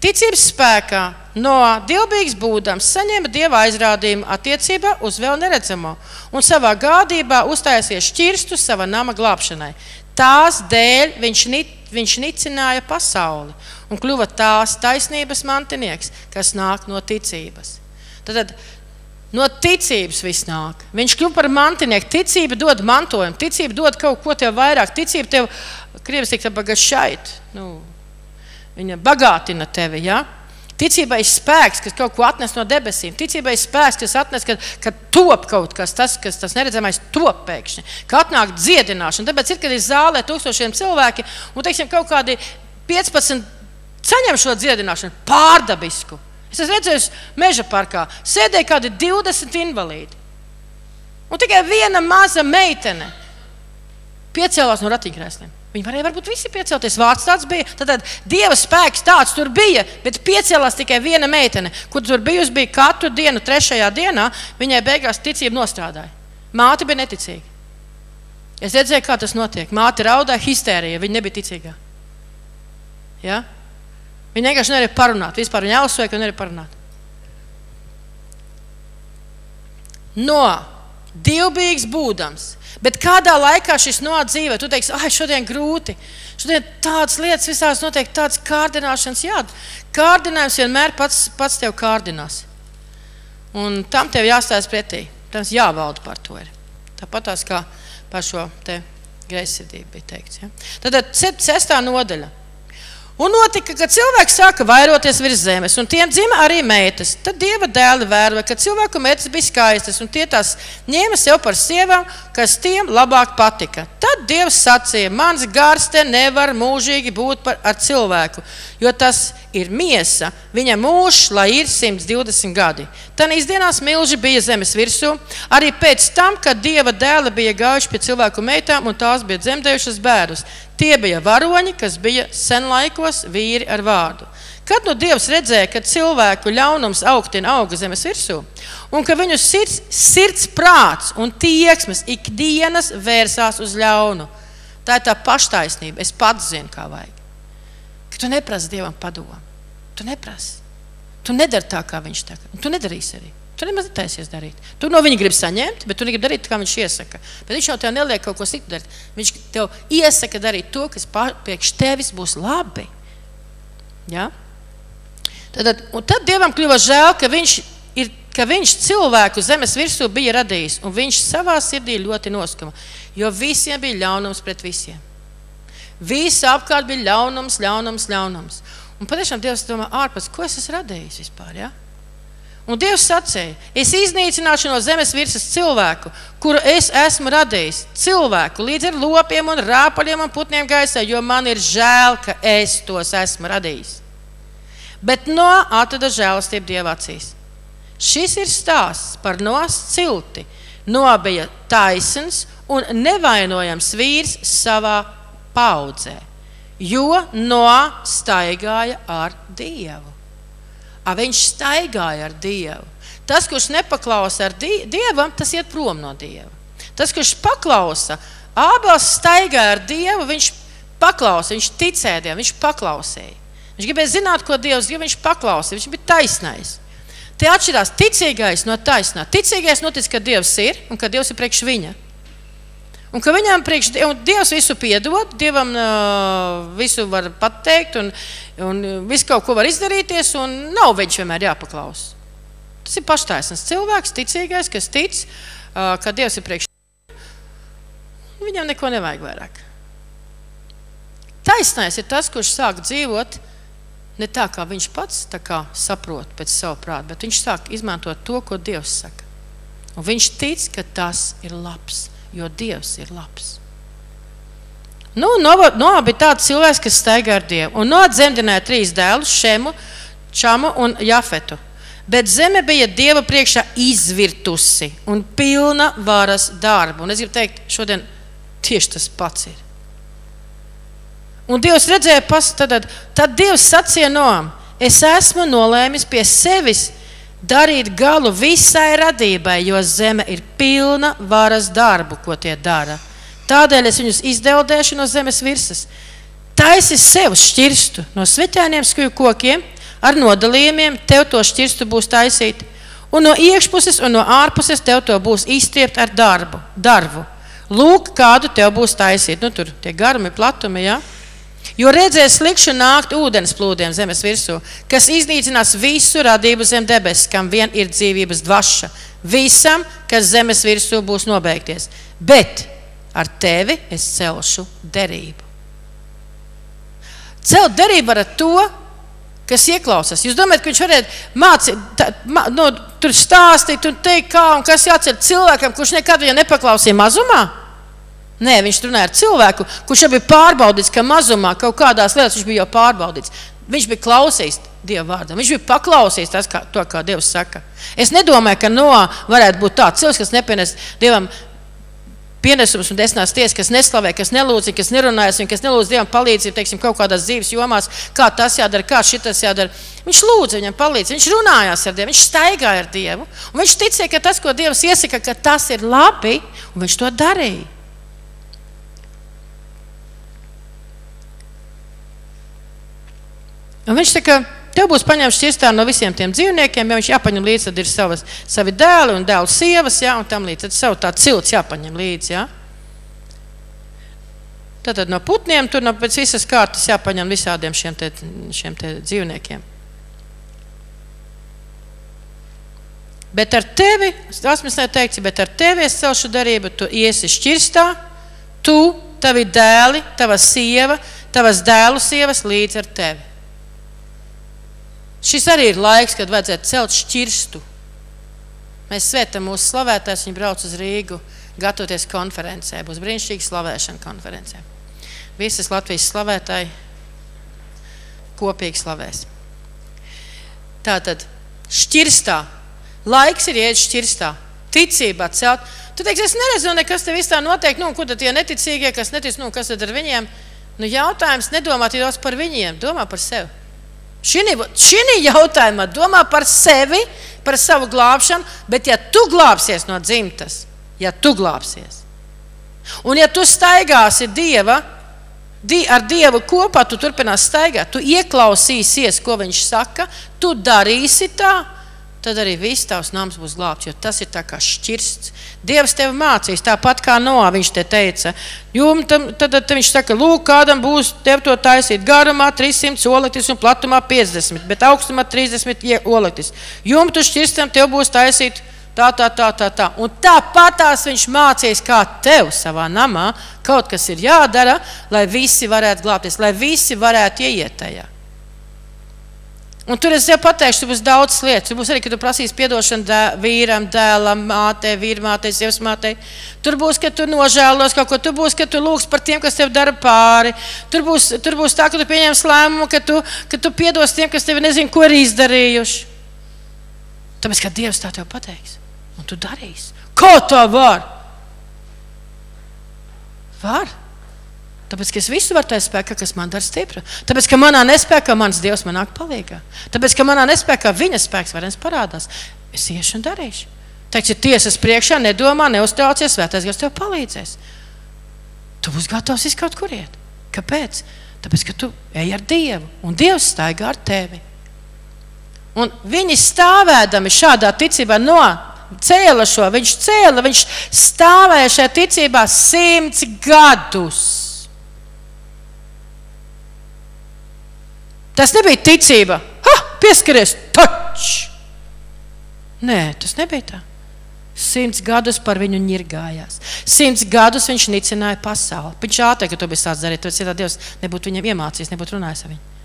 Ticības spēkā no dievbijīgas būdams saņēma dieva aizrādījumu attiecībā uz vēl neredzamo un savā gādībā uzstājusies šķirstu sava nama glābšanai. Tās dēļ viņš, viņš nicināja pasauli un kļuva tās taisnības mantinieks, kas nāk no ticības. Tad, no ticības viss nāk. Viņš kļuva par mantinieku. Ticība dod mantojumu, ticība dod kaut ko tev vairāk. Ticība tev, krievis teikt, bagašait. Nu, viņa bagātina tevi. Ja? Ticībai ir spēks, kas kaut ko atnes no debesīm. Ticībai ir spēks, kas atnes, kad, kad top kaut kas, tas, kas tas neredzamais, top pēkšņi. Kad atnāk dziedināšana. Tāpēc ir, kad ir zālē tūkstošiem cilvēki un, teiksim, kaut kādi 15 saņem šo dziedināšanu pārdabisku. Es esmu redzējis, meža parkā sēdēja kādi 20 invalīdi. Un tikai viena maza meitene piecēlās no ratiņkrēsliem. Viņi varēja varbūt visi piecelties. Vārds tāds bija. Tad, dieva spēks tāds tur bija, bet piecēlās tikai viena meitene, kur tur bijusi bija katru dienu, trešajā dienā. Viņai beigās ticība nostrādāja. Māte bija neticīga. Es redzēju, kā tas notiek. Māte raudāja histērija, viņa nebija ticīga. Ja? Viņi vienkārši nevarēja parunāt. Vispār viņi ausvēja, ka nevarēja parunāt. No Dievbijīgs būdams. Bet kādā laikā šis nodzīvo, tu teiksi, ah, šodien grūti. Šodien tādas lietas visās notiek, tādas kārdināšanas. Jā, kārdinājums vienmēr pats, pats tev kārdinās. Un tam tev jāstājas pretī. Tam jāvalda par to. Ir. Tāpat tās kā par šo greizsirdību bija teikts. Ja? Tad 6. nodaļa. Un notika, ka cilvēks sāka vairoties virs zemes, un tiem dzima arī meitas. Tad dieva dēli vēroja, ka cilvēku meitas bija skaistas, un tie tās ņēma sev par sievām, kas tiem labāk patika. Tad dievs sacīja: Mans gars te nevar mūžīgi būt par, ar cilvēku, jo tas ir miesa. Viņa mūžs, lai ir 120 gadi. Tanīs dienās milži bija zemes virsū. Arī pēc tam, kad dieva dēli bija gājuši pie cilvēku meitām, un tās bija dzemdējušas bērnus. Tie bija varoņi, kas bija senlaikos vīri ar vārdu. Kad nu Dievs redzēja, ka cilvēku ļaunums augtina auga zemes virsū, un ka viņu sirds, sirds prāts un tieksmes ikdienas vērsās uz ļaunu, tā ir tā paštaisnība. Es pats zinu, kā vajag. Ka tu neprasi Dievam padomu. Tu neprasi. Tu nedari tā, kā viņš tā. Tu nedarīsi arī. Tu nemaz netaisies darīt. Tu no viņa gribi saņemt, bet tu negribi darīt, kā viņš iesaka. Bet viņš jau tev neliek kaut ko citu darīt. Viņš tev iesaka darīt to, kas priekš tevis būs labi. Ja? Tad, tad Dievam kļuva žēl, ka viņš, ir, ka viņš cilvēku zemes virsū bija radījis, un viņš savā sirdī ļoti noskama, jo visiem bija ļaunums pret visiem. Visi apkārt bija ļaunums, ļaunums, ļaunums. Un patiešām Dievs domā, ārpus ko es esmu radījis vispār? Ja? Un Dievs sacīja, es iznīcināšu no zemes virsmas cilvēku, kuru es esmu radījis. Cilvēku līdz ar lopiem, un rāpaļiem un putniem gaisā, jo man ir žēl, ka es tos esmu radījis. Bet no atrada žēlastību Dieva acīs. Šis ir stāsts par nos cilti. No bija taisns un nevainojams vīrs savā paudzē, jo no staigāja ar Dievu. A, viņš staigāja ar Dievu. Tas, kurš nepaklausa ar die Dievam, tas iet prom no Dieva. Tas, kurš paklausa, Ābels staigāja ar Dievu, viņš paklausa, viņš ticēja Dievam, viņš paklausīja. Viņš gribēja zināt, ko Dievs grib, viņš paklausīja, viņš bija taisnais. Te atšķirās ticīgais no taisnā. Ticīgais notic, ka Dievs ir un ka Dievs ir priekš viņa. Un ka viņam priekš, un Dievs visu piedod, Dievam uh, visu var pateikt, un, un visu kaut ko var izdarīties, un nav viņš vienmēr jāpaklaus. Tas ir paštaisnīgs cilvēks, ticīgais, kas tic, uh, ka Dievs ir priekš. Viņam neko nevajag vairāk. Taisnais ir tas, kurš sāk dzīvot ne tā, kā viņš pats kā saprot pēc savu prātu, bet viņš sāk izmantot to, ko Dievs saka. Un viņš tic, ka tas ir labs jo Dievs ir labs. Nu, Noā no, bija tāds cilvēks, kas staigā ar Dievu. Un Noā dzemdināja trīs dēlus, Šemu, Čamu un Jafetu. Bet zeme bija Dieva priekšā izvirtusi un pilna varas darbu. Un es gribu teikt, šodien tieši tas pats ir. Un Dievs redzēja, pas, tad, tad Dievs sacīja Noam, es esmu nolēmis pie sevis darīt galu visai radībai, jo zeme ir pilna varas darbu, ko tie dara. Tādēļ es viņus izdeldēšu no zemes virsmas. Taisi sev šķirstu no sveķēniem skuju kokiem, ar nodalījumiem, tev to šķirstu būs taisīt. Un no iekšpuses un no ārpuses tev to būs izstiept ar darbu. darbu. Lūk, kādu tev būs taisīt. Nu, tur tie garumi, platumi. Ja? Jo redzēs slikšu nākt ūdens plūdiem zemes virsū, kas iznīcinās visu radību zem debesis, kam vien ir dzīvības dvaša. Visam, kas zemes virsū būs nobeigties. Bet ar tevi es celšu derību. Celt derību ar to, kas ieklausās. Jūs domājat, ka viņš varētu mācīt, mā, no, tur stāstīt un teikt, kā un kas jācer cilvēkam, kurš nekad viņam nepaklausīja mazumā? Nē, viņš runāja ar cilvēku, kurš jau bija pārbaudīts, ka mazumā kaut kādās lietās viņš bija jau pārbaudīts. Viņš bija klausījis Dieva vārdam, viņš bija paklausījis tas, kā, to, kā Dievs saka. Es nedomāju, ka Noā varētu būt tāds cilvēks, kas nepienes Dievam pienesums un desmitās tiesas, kas neslavē, kas nelūdz, kas nerunājas, un kas nelūdz Dievam palīdzību, teiksim, kaut kādās dzīves jomās, kā tas jādara, kā šis jādara. Viņš lūdza viņam palīdzību, viņš runājās ar Dievu, viņš staigāja ar Dievu, un viņš ticēja, ka tas, ko Dievs iesaka, ka tas ir labi, un viņš to darīja. Un viņš saka, tev būs paņemts šķirstā no visiem tiem dzīvniekiem, ja viņš jāpaņem līdzi, tad ir savas, savi dēli un dēlu sievas, jā, un tam līdz. Tad savu tā cilts jāpaņem līdzi, jā. Tātad no putniem tur no pēc visas kārtas jāpaņem visādiem šiem, te, šiem te dzīvniekiem. Bet ar tevi, tas mēs neteiksim, bet ar tevi es celšu darību, tu iesi šķirstā, tu, tavi dēli, tava sieva, tavas dēlu sievas līdz ar tevi. Šis arī ir laiks, kad vajadzētu celt šķirstu. Mēs svētam mūsu slavētājs, viņi brauc uz Rīgu, gatavoties konferencē. Būs brīnišķīga slavēšana konferencē. Visas Latvijas slavētāji kopīgi slavēs. Tātad šķirstā. Laiks ir iet šķirstā. Ticībā celt. Tu teiksi, es neredzu, nekas te viss tā notiek. Nu, kur tad tie neticīgie, kas netic, nu, kas tad ar viņiem? Nu, jautājums nedomā tik daudz par viņiem, domā par sevi. Šī jautājumā domā par sevi, par savu glābšanu, bet ja tu glābsies no dzimtas, ja tu glābsies, un ja tu staigāsi Dieva, di, ar Dievu kopā, tu turpinās staigāt, tu ieklausīsies, ko Viņš saka, tu darīsi tā, tad arī viss tavs nams būs glābts. Jo tas ir kā šķirsts. Dievs tev mācīs, tāpat kā Noā viņš te teica. Jum, tam, tad, tad viņš saka, lūk, kādam būs tev to taisīt garumā 300 olektis un platumā 50, bet augstumā 30 olektis. Jumtu šķirstam tev būs taisīt tā, tā, tā, tā. tā. Un tāpat tās viņš mācīs, kā tev savā namā kaut kas ir jādara, lai visi varētu glābties, lai visi varētu ieiet tajā. Un tur es jau pateikšu, tur būs daudz lietas. Tur būs arī, ka tu prasīsi atdošanu dē, vīram, dēlam, mātei, vīrmātei, sievas mātei. Tur būs, ka tu nožēlos kaut ko. Tur būs, ka tu lūgs par tiem, kas tev dara pāri. Tur būs, tur būs tā, ka tu pieņems lēmumu, ka tu, ka tu piedos tiem, kas tev nezina, ko ir izdarījuši. Tāpēc, ka Dievs tā tev pateiks, un tu darīsi. Ko tā var? Var. Tāpēc, ka es visu varu tajā spēkā, kas man dara stipru. Tāpēc, ka manā nespējā mans Dievs man nāk palīdzīgā. Tāpēc, ka manā nespējā viņa spēks varens parādās. Es iešu un darīšu. Teiks, ja tiesas priekšā nedomā, neuztraucies, svētais gars tev palīdzēs. Tu būsi gatavs iz kaut kur iet. Kāpēc? Tāpēc, ka tu ej ar Dievu un Dievs staigā ar tevi. Un viņi stāvēdami šādā ticībā no cēla šo, viņš cēla, viņš stāvēja šajā ticībā simts gadus. Tas nebija ticība. Ha, pieskaries, taču! Nē, tas nebija tā. Simts gadus par viņu ņirgājās. Simts gadus viņš nicināja pasauli. Viņš ātrāk, ka to bija sācis darīt, tad citādi Dievs nebūtu viņam iemācījis, nebūtu runājis ar viņu.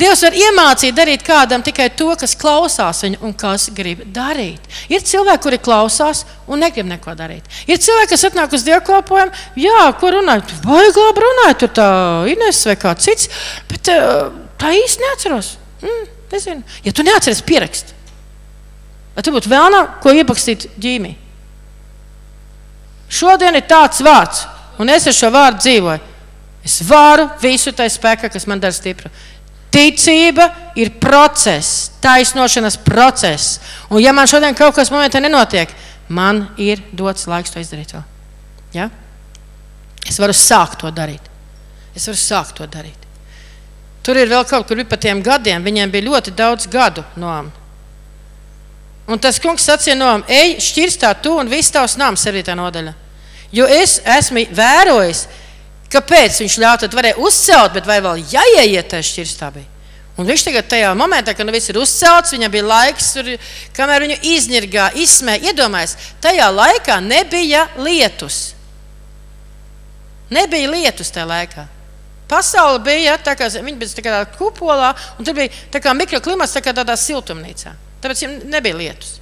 Dievs var iemācīt darīt kādam tikai to, kas klausās viņu un kas grib darīt. Ir cilvēki, kuri klausās un negrib neko darīt. Ir cilvēki, kas atnāk uz dievkalpojumu, jā, ko runājot, vai labi runājot, tur tā Ines vai kāds cits, bet eh, tā īsti neatceros. Mm, nezinu. Ja tu neatceries pierakst, vai tu būtu vēlnā, ko ierakstīt ģīmī? Šodien ir tāds vārds, un es ar šo vārdu dzīvoju. Es varu visu tai spēku, kas man dara stipru. Ticība ir process, taisnošanas process. Un, ja man šodien kaut kas momentā nenotiek, man ir dots laiks to izdarīt. Vēl. Ja? Es varu sākt to darīt. Es varu sākt to darīt. Tur ir vēl kaut kur pa tiem gadiem. Viņiem bija ļoti daudz gadu nomu. Un tas kungs sacīja no mums, ej, šķirstā tu un viss tavs nams, 7. nodaļa. Jo es esmu vērojis, Kāpēc viņš ļāva, tad varēja uzcelt, bet vai vēl jāieiet tajā šķirstābī? Un viņš tagad, tajā momentā, kad nu viss ir uzcelts, viņam bija laiks, tur, kamēr viņu iznirgā, izsmēja. Iedomājieties, tajā laikā nebija lietus. Nebija lietus tajā laikā. Pasaule bija tā, kā viņa bija tādā kupolā, un tur bija tā kā mikroklimats, tā kā tādā siltumnīcā. Tāpēc nebija lietus.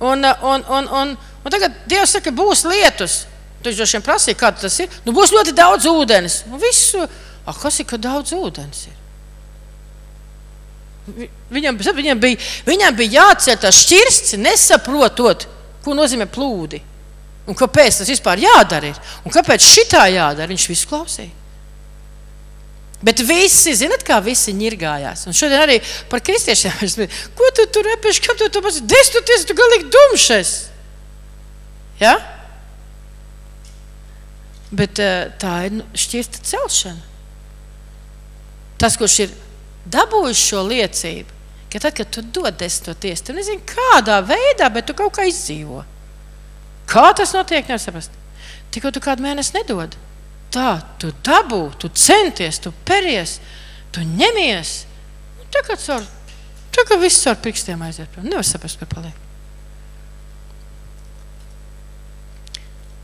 Un, un, un, un, un tagad Dievs saka, būs lietus. Viņš droši vien prasīja, kāda tas ir. Nu, būs ļoti daudz ūdens. Un visu, ah, kas ir, ka daudz ūdens ir? Viņam, viņam, bija, viņam bija jāatcer tas šķirsts, nesaprotot, ko nozīmē plūdi. Un kāpēc tas vispār jādara? Ir? Un kāpēc šitā jādara? Viņš visu klausīja. Bet visi, zinat, kā visi ņirgājās. Un šodien arī par kristiešiem. Ko tu tur repeši, kam tu tur pasi? Destoties, tu galīgi dumšais. Ja? Bet uh, tā ir nu, šķirta celšana. Tas, kurš ir dabūjis šo liecību, ka tad, kad tu dod desmito tiesu, tu nezini kādā veidā, bet tu kaut kā izdzīvo. Kā tas notiek, nevar saprast. Tikko tu kādu mēnesi nedod, tā tu dabū, tu centies, tu peries, tu ņemies. Tā kā, caur, tā kā viss ar pirkstiem aiziet, nevar saprast, kur paliek.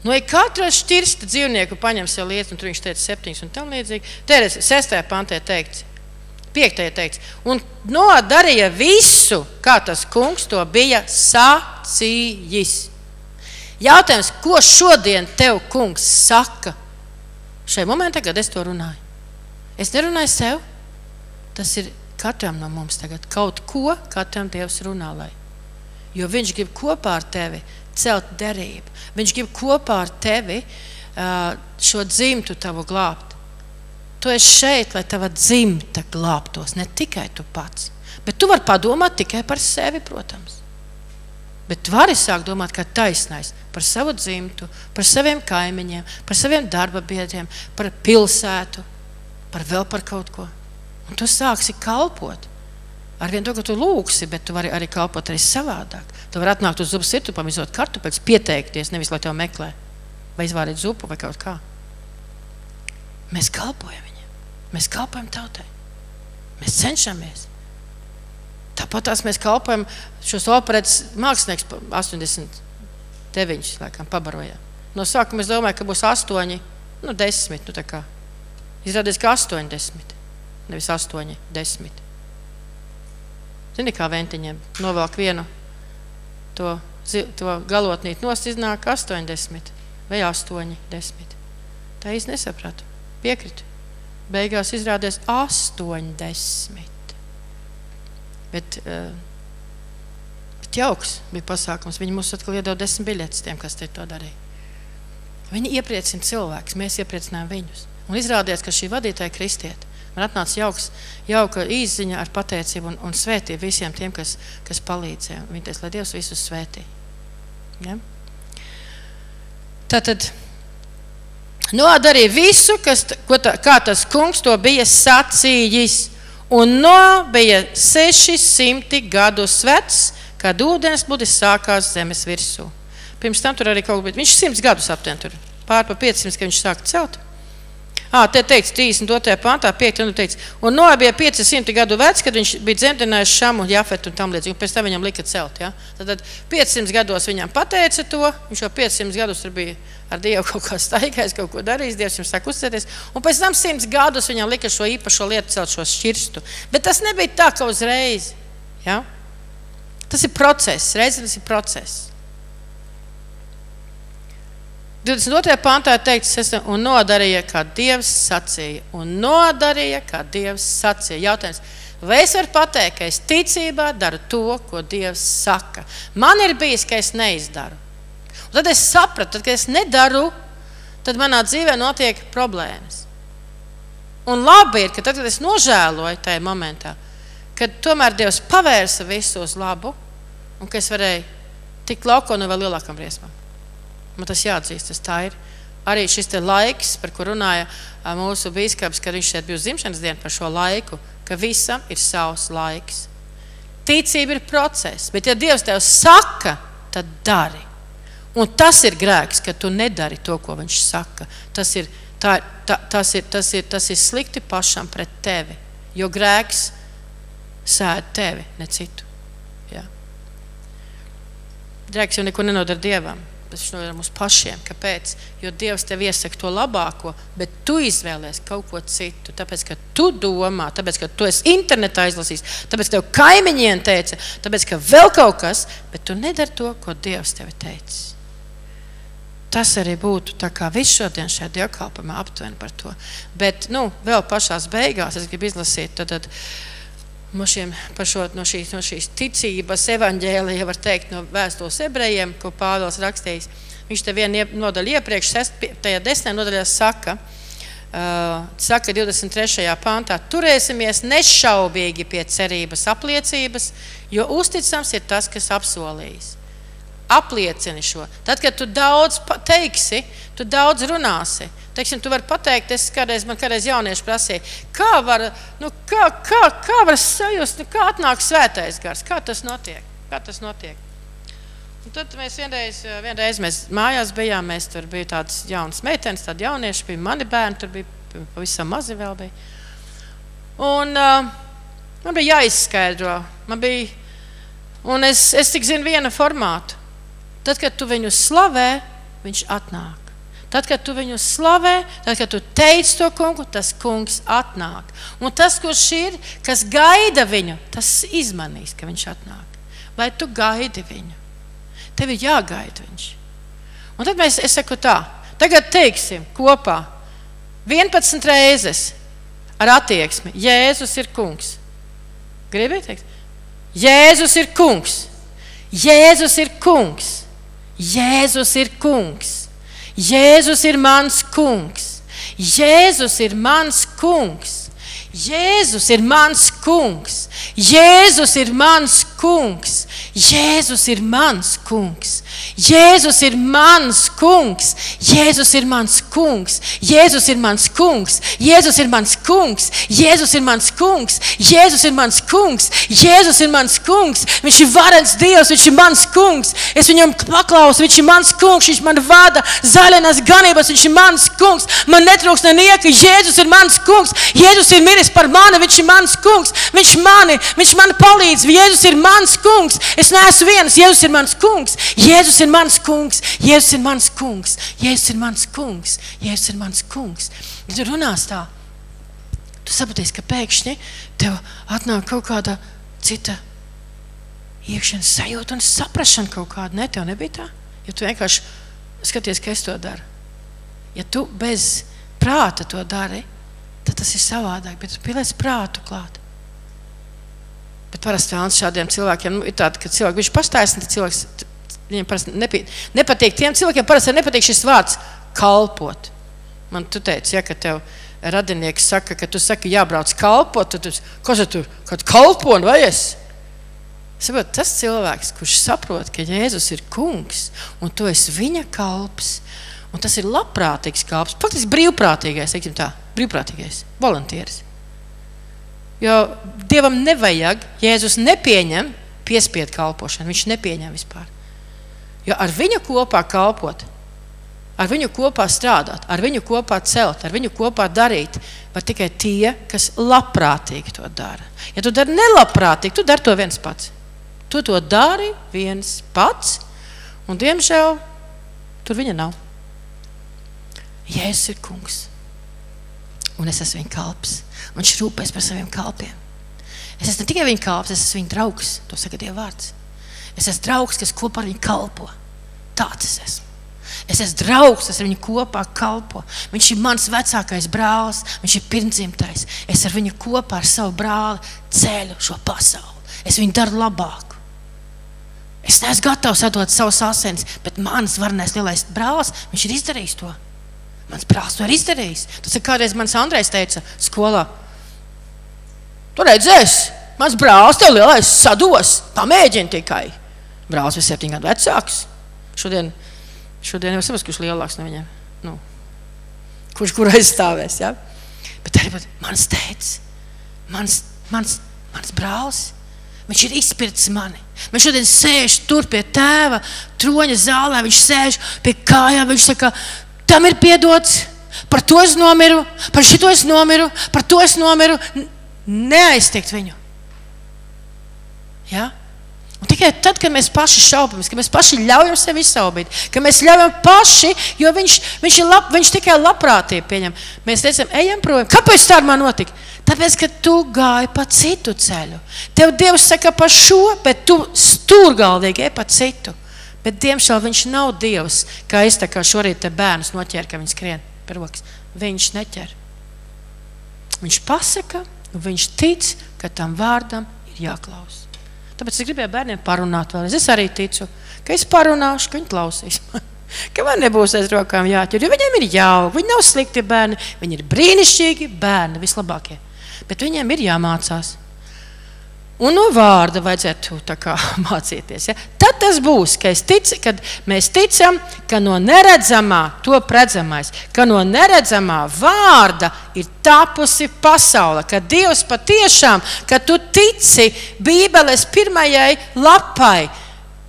Nu, ja katra šķirsta dzīvnieku paņem sev lietas, un tur viņš teica septiņas un tam līdzīgi, ir sestajā pantē teikts, piektajā teikts, un nodarīja visu, kā tas kungs to bija sacījis. Jautājums, ko šodien tev kungs saka? Šai momentā, kad es to runāju. Es nerunāju sev, tas ir katram no mums tagad. Kaut ko katram Dievs runā, lai. Jo viņš grib kopā ar tevi celt derību. Viņš grib kopā ar tevi šo dzimtu tavu glābt. Tu esi šeit, lai tava dzimta glābtos, ne tikai tu pats. Bet tu vari padomāt tikai par sevi, protams. Bet vari sākt domāt, kā taisnais par savu dzimtu, par saviem kaimiņiem, par saviem darba biedriem, par pilsētu, par vēl par kaut ko. Un tu sāksi kalpot. Ar vienu to, ka tu lūgsi, bet tu vari arī kalpot arī savādāk. Tu vari atnākt uz zupas sirtu, pamizot kartupeļus, pieteikties, nevis lai tevi meklē, vai izvārīt zupu vai kaut kā. Mēs kalpojam viņam, mēs kalpojam tautai. Mēs cenšamies. Tāpat tās mēs kalpojam šos operetes mākslinieks 89, laikam, pabarojām. No sākuma es domāju, ka būs 8, nu 10, nu tā kā. Izrādās, ka 80, nevis 8, 10. Zini, kā ventiņiem novelk vienu to, to galotnīti nost, iznāk 80 vai 80. Tā īsti nesapratu. Piekritu. Beigās izrādījās 80. Bet, uh, bet jauks bija pasākums. Viņi mums atkal iedod desmit biļetes tiem, kas to darīja. Viņi iepriecina cilvēkus, mēs iepriecinām viņus. Un izrādījās, ka šī vadītāja kristieta Man atnāca jauks, jauka īziņa ar pateicību un, un svētību visiem tiem, kas, kas palīdzēja. Viņa teica, lai Dievs visus svētī. Ja? Tātad nodarīja visu, kas, tā, kā tas kungs to bija sacījis. Un no bija 600 gadus vecs, kad ūdens budis sākās zemes virsū. Pirms tam tur arī kaut kas bija. Viņš 100 gadus aptuveni tur pār pa 500, kad viņš sāka celt. Ah, te teikts, 32. pantā, 5. un teica, un Noā bija 500 gadu vecs, kad viņš bija dzemdinājis Šamu, Jafetu un tam līdzīgi, un pēc tam viņam lika celt. Ja? Tad, tad 500 gados viņam pateica to, viņš jau 500 gadus tur bija ar Dievu kaut kā staigājis, kaut ko darījis, Dievs viņam saka uzsēties, un pēc tam 100 gadus viņam lika šo īpašo lietu celt, šo šķirstu. Bet tas nebija tā, ka uzreiz. Ja? Tas ir process, reizes tas ir process. 22. pāntā ir teikts, un nodarīja, kā Dievs sacīja. Un nodarīja, kā Dievs sacīja. Jautājums, vai es varu pateikt, ka es ticībā daru to, ko Dievs saka? Man ir bijis, ka es neizdaru. Un tad es sapratu, tad, kad es nedaru, tad manā dzīvē notiek problēmas. Un labi ir, ka tad, kad es nožēloju tajā momentā, kad tomēr Dievs pavērsa visu uz labu, un ka es varēju tikt laukā no vēl lielākam briesmām. Man tas jāatzīst, tas tā ir. Arī šis laiks, par kuru runāja mūsu biskups, kad viņš šeit bija uz dzimšanas dienu par šo laiku, ka visam ir savs laiks. Ticība ir process, bet ja Dievs tev saka, tad dari. Un tas ir grēks, ka tu nedari to, ko viņš saka. Tas ir, tā, tā, tas ir, tas ir, tas ir slikti pašam pret tevi, jo grēks sēž tevi, ne citu. Ja. Grēks jau neko nenodara Dievam bet viņš nodara mums pašiem. Kāpēc? Jo Dievs tev iesaka to labāko, bet tu izvēlēsies kaut ko citu. Tāpēc, ka tu domā, tāpēc, ka tu esi internetā izlasījis, tāpēc, ka tev kaimiņiem teica, tāpēc, ka vēl kaut kas, bet tu nedari to, ko Dievs tev teicis. Tas arī būtu viss šodien šajā dievkalpojumā aptuveni par to. Bet, nu, vēl pašā beigās es gribu izlasīt. Tad, tad, no, šiem, šo, no, šīs, no šīs ticības evaņģēlija, var teikt, no vēstules ebrejiem, ko Pāvils rakstījis. Viņš te vienu nodaļu iepriekš, tajā desmitā nodaļā saka, uh, saka 23. pāntā, turēsimies nešaubīgi pie cerības apliecības, jo uzticams ir tas, kas apsolījis. Apliecini šo. Tad, kad tu daudz teiksi, tu daudz runāsi, Teiksim, tu vari pateikt, es kādreiz, man kādreiz jaunieši prasīja, kā var, nu, kā, kā, kā var sajust, nu, kā atnāk svētais gars, kā tas notiek. Kā tas notiek? Un tad mēs vienreiz, vienreiz mēs mājās bijām, mēs tur bija tādas jaunas meitenes, tādi jaunieši, bija mani bērni, tur bija pavisam mazi vēl bija. Un uh, man bija jāizskaidro, man bija, un es, es tik zinu vienu formātu. Tad, kad tu viņu slavē, viņš atnāk. Tad, kad tu viņu slavē, tad, kad tu teici to kungu, tas kungs atnāk. Un tas, kurš ir, kas gaida viņu, tas izmanīs, ka viņš atnāk. Vai tu gaidi viņu? Tev ir jāgaida viņš. Un tad mēs, es saku tā, tagad teiksim kopā 11 reizes ar attieksmi. Jēzus ir kungs. Gribiet teikt? Jēzus ir kungs. Jēzus ir kungs. Jēzus ir kungs. Jēzus ir mans kungs. Jēzus ir mans kungs. Jēzus ir mans kungs. Jēzus ir mans kungs. Jēzus ir mans kungs. Jēzus ir mans kungs. Jēzus ir mans kungs. Jēzus ir mans kungs. Jēzus ir mans kungs. Jēzus ir mans kungs. Jēzus ir mans kungs. Jēzus ir mans kungs. Viņš ir varens Dievs, viņš ir mans kungs. Es viņam paklausu, viņš ir mans kungs. Viņš man vada zaļās ganības, viņš ir mans kungs. Man netrūks nenieka. Jēzus ir mans kungs. Jēzus ir miris par mani, viņš ir mans kungs. Viņš mani, viņš man palīdz. Jēzus ir mans kungs. Es neesmu viens. Jēzus ir mans kungs. Jēzus ir mans kungs. Jēzus ir mans kungs. Jēzus ir mans kungs. Jēzus ir mans kungs. Ja tu runās tā, tu sapratīsi, ka pēkšņi tev atnāk kaut kāda cita iekšienes sajūta un saprāšana kaut kāda. Ne, tev nebija tā. Ja tu vienkārši skaties, ka es to daru. Ja tu bez prāta to dari, tad tas ir savādāk. Bet tu pieliec prātu klāt. Bet parasti vēlams šādiem cilvēkiem nu, ir tāda, ka cilvēki viņš pastājas, un cilvēks viņiem parasti nepie, nepatīk. Tiem cilvēkiem parasti nepatīk šis vārds kalpot. Man tu teici, ja, ka tev radinieks saka, ka tu saki jābrauc kalpot, tad tu, kas tur, kad kalpo un vai es? Saprot, tas cilvēks, kurš saprot, ka Jēzus ir kungs un tu esi viņa kalps, un tas ir labprātīgs kalps, faktiski brīvprātīgais, teiksim tā, brīvprātīgais, volantieris. Jo Dievam nevajag, Jēzus nepieņem piespiedu kalpošanu. Viņš nepieņem vispār. Jo ar viņu kopā kalpot, ar viņu kopā strādāt, ar viņu kopā celt, ar viņu kopā darīt, var tikai tie, kas labprātīgi to dara. Ja tu dari nelabprātīgi, tu dari to viens pats. Tu to dari viens pats, un diemžēl tur viņa nav. Jēzus ir kungs, un es esmu viņa kalps. Viņš rūpēs par saviem kalpiem. Es esmu ne tikai viņa kalps, es esmu viņa draugs. To saka Dieva vārds. Es esmu draugs, kas kopā ar viņu kalpo. Tāds es esmu. Es esmu draugs, kas ar viņu kopā kalpo. Viņš ir mans vecākais brālis, viņš ir pirmdzimtais. Es ar viņu kopā ar savu brāli ceļu šo pasauli. Es viņu daru labāku. Es neesmu gatavs atdot savus asinis, bet mans varenais lielais brālis, viņš ir izdarījis to. Mans brālis to ir izdarījis. Tas ir kādreiz mans Andrejs teica skolā. Tu redzēsi, mans brālis tev lielais sados. Pamēģini tikai. Brālis ir septiņu gadu vecāks. Šodien, šodien jau saprotu, kurš lielāks no viņiem. Nu, kurš kur aizstāvēs? Ja? Bet arī mans tēvs, mans, mans, mans brālis. Viņš ir izpircis mani. Viņš šodien sēž tur pie tēva, troņa zālē. Viņš sēž pie kājām. Viņš saka, tam ir piedots, par to es nomiru, par šito es nomiru, par to es nomiru. Neaiztikt viņu. Ja? Un tikai tad, kad mēs paši šaubamies, ka mēs paši ļaujam sevi izsaubīt, ka mēs ļaujam paši, jo viņš, viņš, lab, viņš tikai labprātīgi pieņem. Mēs teicam, ejam prom. Kāpēc tā man notika? Tāpēc, ka tu gāji pa citu ceļu. Tev Dievs saka par šo, bet tu stūrgalvīgi ej pa citu. Bet, diemžēl, viņš nav Dievs, kā es kā šorīt bērnus noķēru, ka viņi skrien par rokas. Viņš neķer. Viņš pasaka, un viņš tic, ka tam vārdam ir jāklaus. Tāpēc es gribēju bērniem parunāt vēlreiz. Es arī ticu, ka es parunāšu, ka viņi klausīs. <laughs> ka man nebūs aiz rokām jāķer. Jo viņiem ir jauki, viņi nav slikti bērni, viņi ir brīnišķīgi bērni, vislabākie. Bet viņiem ir jāmācās. Un no vārda vajadzētu kā, <laughs> mācīties. Ja? Tas būs, ka tic, kad mēs ticam, ka no neredzamā top redzamais, ka no neredzamā vārda ir tapusi pasaule, ka Dievs patiešām, ka tu tici Bībeles pirmajai lapai,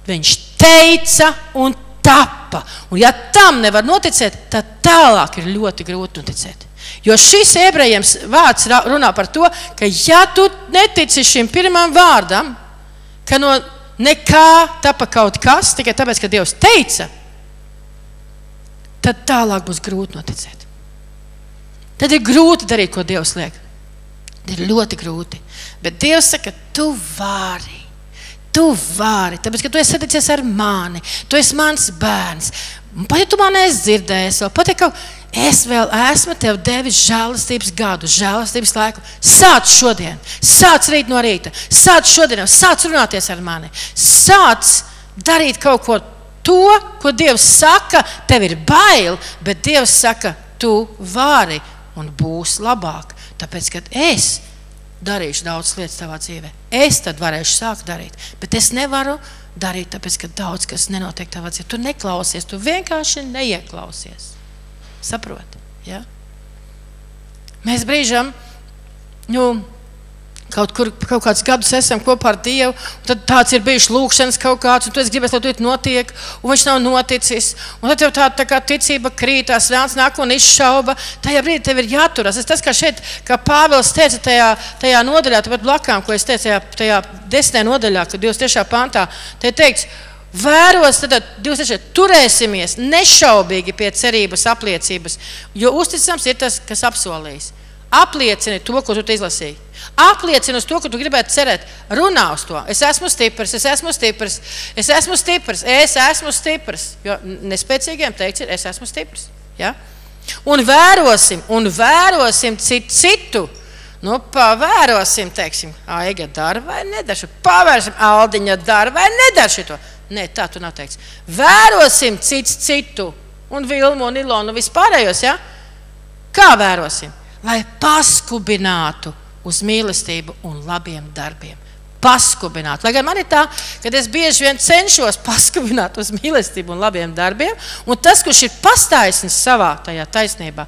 Viņš teica un tapa. Un ja tam nevar noticēt, tad tālāk ir ļoti grūti noticēt. Jo šis ebrejiem vārds runā par to, ka ja tu netici šim pirmam vārdam, ka no nekā tapa kaut kas, tikai tāpēc, ka Dievs teica, tad tālāk būs grūti noticēt. Tad ir grūti darīt, ko Dievs liek. Ir ļoti grūti. Bet Dievs saka, tu vari. Tu vari, tāpēc, ka tu esi saticies ar mani, tu esi mans bērns. Pat ja tu man esi dzirdējis, vēl pat ja kaut kā Es vēl esmu tev devis žēlastības gadu, žēlastības laiku. Sāc šodien, sāc rīt no rīta, sāc šodien, sāc runāties ar mani, sāc darīt kaut ko to, ko Dievs saka. Tev ir bail, bet Dievs saka, tu vari un būs labāk. Tāpēc, kad es darīšu daudz lietas tavā dzīvē, es tad varēšu sākt darīt, bet es nevaru darīt, tāpēc, ka daudz kas nenotiek tavā dzīvē. Tu neklausies, tu vienkārši neieklausies. Saproti? Ja? Mēs brīžam, nu, kaut kur kaut kādus gadus esam kopā ar Dievu, tad tāds ir bijis lūkšanas kaut kāds, un tu gribēji, lai tas notiek, un viņš nav noticis. Un tad tev tā, tā kā ticība krītās, vēlams nāk un izšauba. Tajā brīdī tev ir jāturas. Tas, tas kā šeit, kā Pāvils teica tajā, tajā nodaļā, tāpat blakām, ko es teicu tajā, tajā desmitā nodaļā, kad 23. pantā, te teikts, Vēros, tad 26. turēsimies nešaubīgi pie cerības apliecības, jo uzticams ir tas, kas apsolījis. Apliecini to, ko tu izlasīji. Apliecini uz to, ko tu gribētu cerēt. Runā uz to. Es esmu stiprs, es esmu stiprs, es esmu stiprs, es esmu stiprs. Jo nespēcīgiem teikt, ir es esmu stiprs. Ja? Un vērosim, un vērosim citu. citu. Nu, pavērosim, teiksim, Aiga dara vai nedara. Pavērsim, Aldiņa dara vai nedara šo. Nē, tā tu nav teikts. Vērosim cits citu, un Vilmu, un Ilonu, vispārējos. Ja? Kā vērosim? Lai paskubinātu uz mīlestību un labiem darbiem. Paskubināt. Lai gan man ir tā, ka es bieži vien cenšos <laughs> paskubināt uz mīlestību un labiem darbiem, un tas, kurš ir pastāvis savā tajā taisnībā,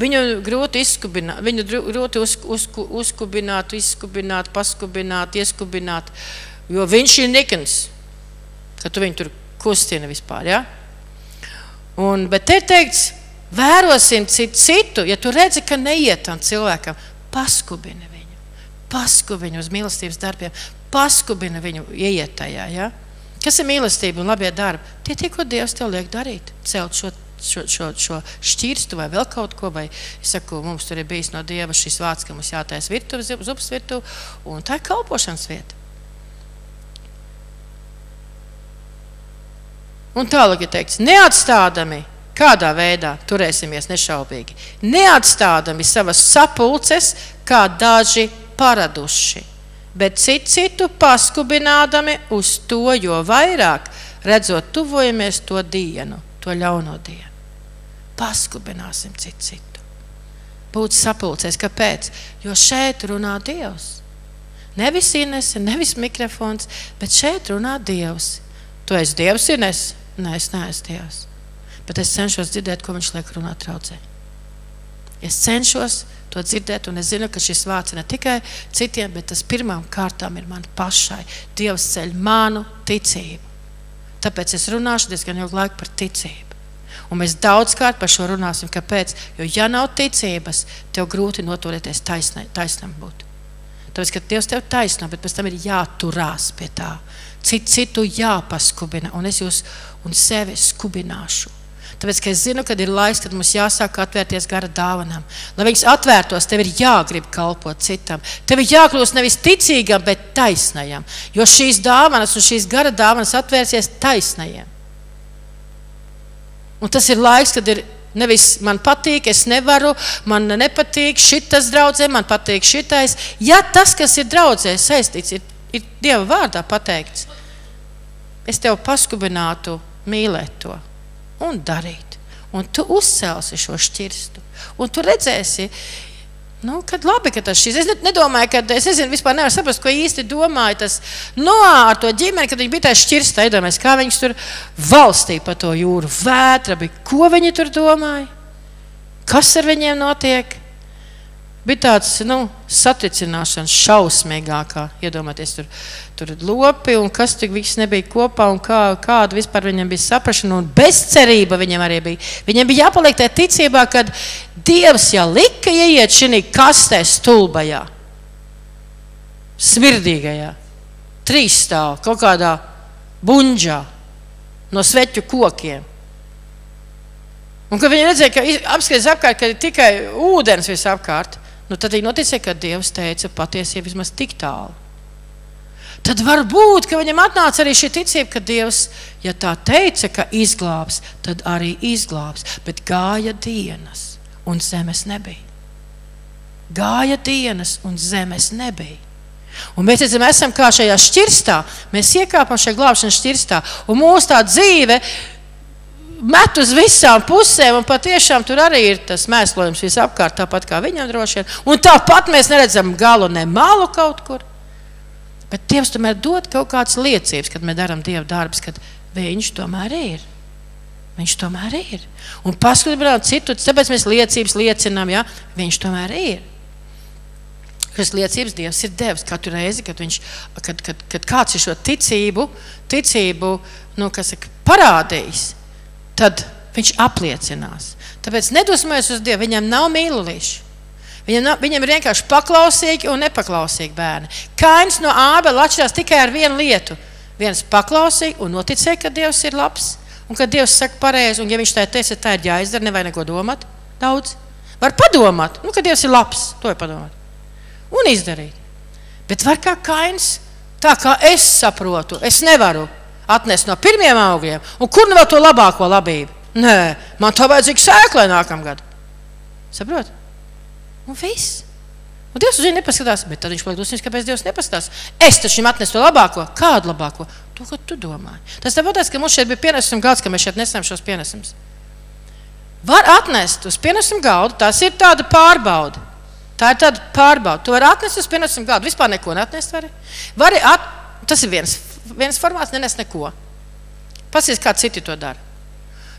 viņu grūti izskubināt, viņu grūti uz, uz, uzkubināt, izskubināt, paskubināt, ieskubināt, jo viņš ir nikns ka tu viņu tur kustina vispār. Ja? Un, bet te ir teikts, vērosim citu, citu. Ja tu redzi, ka neiet tam cilvēkam, paskubini viņu. Paskubini uz mīlestības darbiem, paskubini viņu ieiet tajā. Ja? Kas ir mīlestība un labie darbi? Tie tie, ko Dievs tev liek darīt, celt šo šo, šo, šo šķirstu vai vēl kaut ko. Vai, saku, mums tur ir bijis no dieva šis vārds, ka mums jātaisa virtuve, zupas virtuve, un tā ir kalpošanas vieta. Un tālāk ir teikts, neatstādami, kādā veidā turēsimies nešaubīgi. Neatstādami savas sapulces, kā daži paraduši, bet citu citu paskubinādami uz to, jo vairāk redzot, tuvojamies to dienu, to ļauno dienu. Paskubināsim citu citu. Būt sapulcēs, kāpēc? Jo šeit runā Dievs. Nevis Inese, nevis mikrofons, bet šeit runā Dievs. Tu esi Dievs, Inese. Nē, es neesmu Dievs. Bet es cenšos dzirdēt, ko viņš liek runāt traucē. Es cenšos to dzirdēt, un es zinu, ka šis vārds ne tikai citiem, bet tas pirmām kārtām ir man pašai. Dievs ceļ manu ticību. Tāpēc es runāšu diezgan ilgu laiku par ticību. Un mēs daudzkārt par šo runāsim. Kāpēc? Jo, ja nav ticības, tev grūti noturēties taisnam būt. Tāpēc, ka Dievs tev taisno, bet pēc tam ir jāturās pie tā citu, citu jāpaskubina, un es jūs un sevi skubināšu. Tāpēc es zinu, ka ir laiks, kad mums jāsāk atvērties gara dāvanām. Lai viņas atvērtos, tev ir jāgrib kalpot citam. Tev ir jākļūst nevis ticīgam, bet taisnajam. Jo šīs dāvanas un šīs gara dāvanas atvērsies taisnajiem. Un tas ir laiks, kad ir Nevis man patīk, es nevaru, man nepatīk šis draugs, man patīk šitais. Ja tas, kas ir draudzē saistīts, ir ir Dieva vārdā pateikts. Es tev paskubinātu mīlēt to un darīt. Un tu uzcelsi šo šķirstu. Un tu redzēsi, Nu, kad labi, ka tas šis. Es nedomāju, ka es nezinu, vispār nevaru saprast, ko īsti domāja tas no ar to ģimeni, kad viņi bija tajā šķirstā. Iedomājieties, kā viņi tur valstī pa to jūru. Vētra bija. Ko viņi tur domāja? Kas ar viņiem notiek? Bija tāds nu, satricināšanas šausmīgākā. Iedomājieties, tur, tur lopi un kas tur viss nebija kopā un kā, kāda vispār viņam bija saprašana un bezcerība viņam arī bija. Viņam bija jāpaliek tajā ticībā, ka Dievs jau lika ieiet šī kastē stulbajā, smirdīgajā, trīsstāvā, kaut kādā buļģā no sveķu kokiem. Un kad viņi redzēja, ka apskatās apkārt, ka ir tikai ūdens visapkārt, nu, tad viņi noticēja, ka Dievs teica patiesību vismaz tik tālu. Tad varbūt, ka viņam atnāca arī šī ticība, ka Dievs, ja tā teica, ka izglābs, tad arī izglābs. Bet gāja dienas, un zemes nebija. Gāja dienas, un zemes nebija. Un mēs redzam, esam kā šajā šķirstā, mēs iekāpam šajā glābšanas šķirstā, un mūsu tā dzīve met uz visām pusēm, un patiešām tur arī ir tas mēslojums visapkārt, tāpat kā viņam droši vien. Un tāpat mēs neredzam galu ne malu kaut kur. Bet Dievs tomēr dod kaut kādas liecības, kad mēs darām Dieva darbus, kad Viņš tomēr ir. Viņš tomēr ir. Un paskatieties, citu, tāpēc mēs liecības liecinām, ja Viņš tomēr ir. Kas liecības Dievs ir devis katru reizi, kad, viņš, kad, kad, kad kāds ir šo ticību, ticību nu, saka, parādījis tad viņš apliecinās. Tāpēc nedusmojies uz Dievu, viņam nav mīlulīšu. Viņam, nav, viņam ir vienkārši paklausīgi un nepaklausīgi bērni. Kains no ābela atšķirās tikai ar vienu lietu. Viens paklausīja un noticēja, ka Dievs ir labs un ka Dievs saka pareizi. Un, ja viņš tā teica, tā ir jāizdara, nevajag neko domāt. Daudz. Var padomāt, nu, ka Dievs ir labs. To ir padomāt. Un izdarīt. Bet var kā kains, tā kā es saprotu, es nevaru atnest no pirmiem augļiem. Un kur nu vēl to labāko labību? Nē, man tā vajadzīga sēklē nākamgad. Saprot? Un viss. Un Dievs uz viņu nepaskatās, bet tad viņš paliek dusmīgs, kāpēc Dievs nepaskatās. Es taču viņam atnesu to labāko. Kādu labāko? To, ko tu domā. Tas tāpat, ka mums šeit bija pienesuma galds, ka mēs šeit nesam šos pienesumus. Var atnest uz pienesuma galdu, tas ir tāda pārbauda. Tā ir tāda pārbauda. Tu vari atnest uz pienesuma galdu, vispār neko neatnest. Vari. Vari at... Tas ir viens viens formāts nenes neko. Pasies, kā citi to dara.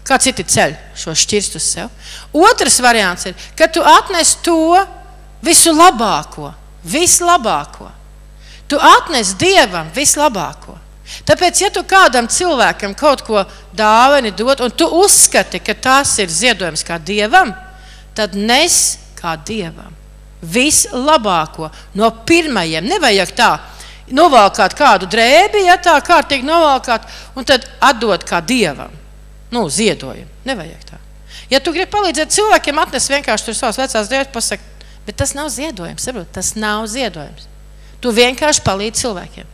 Kā citi ceļ šo šķirstu sev. Otrs variants ir, ka tu atnes to visu labāko, vislabāko. Tu atnes Dievam vislabāko. Tāpēc, ja tu kādam cilvēkam kaut ko dāvani dod, un tu uzskati, ka tas ir ziedojums kā Dievam, tad nes kā Dievam vislabāko no pirmajiem. Nevajag tā, novalkāt kādu drēbi, ja tā kārtīgi novalkāt, un tad atdot kā dievam. Nu, ziedojumu. Nevajag tā. Ja tu gribi palīdzēt cilvēkiem, atnes vienkārši tur savas vecās drēbes, pasaki, bet tas nav ziedojums. Saprot? Tas nav ziedojums. Tu vienkārši palīdzi cilvēkiem.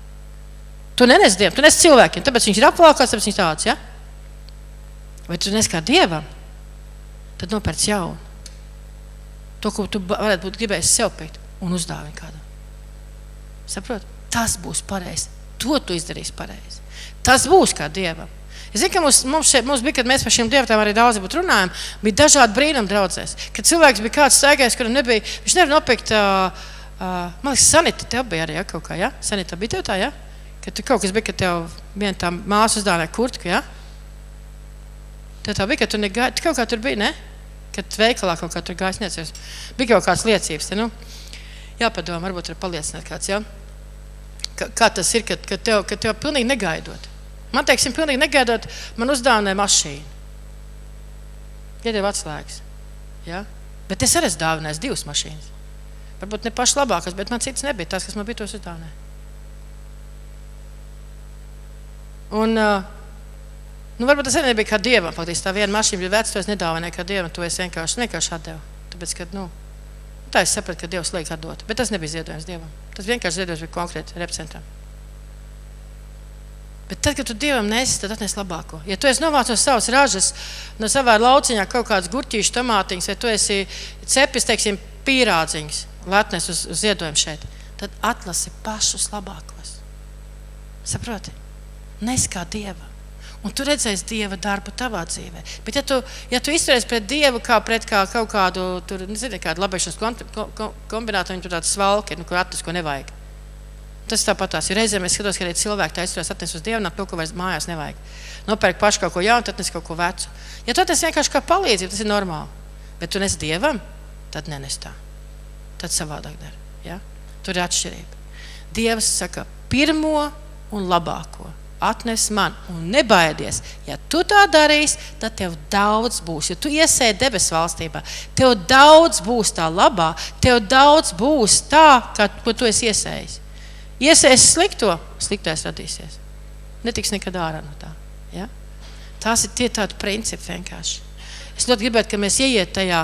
Tu nenes dievam, tu nes cilvēkiem, tāpēc viņš ir apvalkāts, tāpēc viņš tāds, ja? Vai tu nes kā dievam, tad nopērc jaunu. To, ko tu varētu būt gribējis sev pēc un uzdāvini kādam. Saproti? Tas būs pareizi. To tu izdarīsi pareizi. Tas būs kā dievam. Es zinu, ka mums, mums, šeit, mums bija, kad mēs par šīm dievām arī daudz runājām, bija dažādi brīnumi draudzēs. Kad cilvēks bija kāds staigājis, kuram nebija, viņš nevar nopirkt, uh, uh, man liekas, sanita tev bija arī ja, kaut kā, ja? Sanita bija tev tā, ja? Kad tu kaut kas bija, ka tev viena tā māsa uzdāvināja kurtku, ja? Tev tā bija, ka tu negāji, tu kaut kā tur bija, ne? Kad veikalā kaut kā tur gājis, neatceros. Bija kaut kāds liecības, te, nu? Jāpadomā, varbūt var paliecināt kāds, ja? Kā, kā tas ir, kad, kad, tev, kad tev pilnīgi negaidot. Man, teiksim, pilnīgi negaidot, man uzdāvināja mašīnu. Iedod atslēgas. Ja? Bet es arī esmu dāvinājis divas mašīnas. Varbūt ne pašas labākās, bet man citas nebija. Tas, kas man bija, tos uzdāvināja. Un, uh, nu, varbūt tas arī nebija kā dievam. Faktiski tā viena mašīna bija veca, to es nedāvināju kā dievam. To es vienkārši, vienkārši atdevu. Tāpēc, ka, nu, Tā es sapratu, ka Dievs liek atdot. Bet tas nebija ziedojums Dievam. Tas vienkārši ziedojums bija konkrēti reprezentam. Bet tad, kad tu Dievam nesi, tad atnes labāko. Ja tu esi novācis savas ražas no savā lauciņā, kaut kādas gurķīšu, tomātiņas, vai tu esi cepis, teiksim, pīrādziņas, lai atnes uz, uz ziedojumu šeit, tad atlasi pašus labākos. Saproti? Nes kā Dievam. Un tu redzēsi Dieva darbu tavā dzīvē. Bet, ja tu, ja tu izturies pret Dievu kā pret kā kaut kādu, tur, nezinu, kādu labēšanas kombināciju, tad tur tāds svalki, nu, kur atnes, ko nevajag. Tas tāpat tās ir. Reizēm es skatos, ka arī cilvēki tā izturās atnes uz Dievu, un to, ko vairs mājās nevajag. Nopērk pašu kaut ko jaunu, tad nes kaut ko vecu. Ja tu tas vienkārši kā palīdzību, tas ir normāli. Bet tu nes Dievam, tad nenes tā. Tad savādāk dara. Ja? Tur ir atšķirība. Dievs saka, pirmo un labāko atnes man, un nebaidies. Ja tu tā darīsi, tad tev daudz būs. Ja tu iesēji debesu valstībā, tev daudz būs tā labā, tev daudz būs tā, kā, ko tu esi iesējis. Iesēs slikto, sliktais radīsies. Netiks nekad ārā no tā. Ja? Tās ir tie tādi principi vienkārši. Es ļoti gribētu, ka mēs ieiet tajā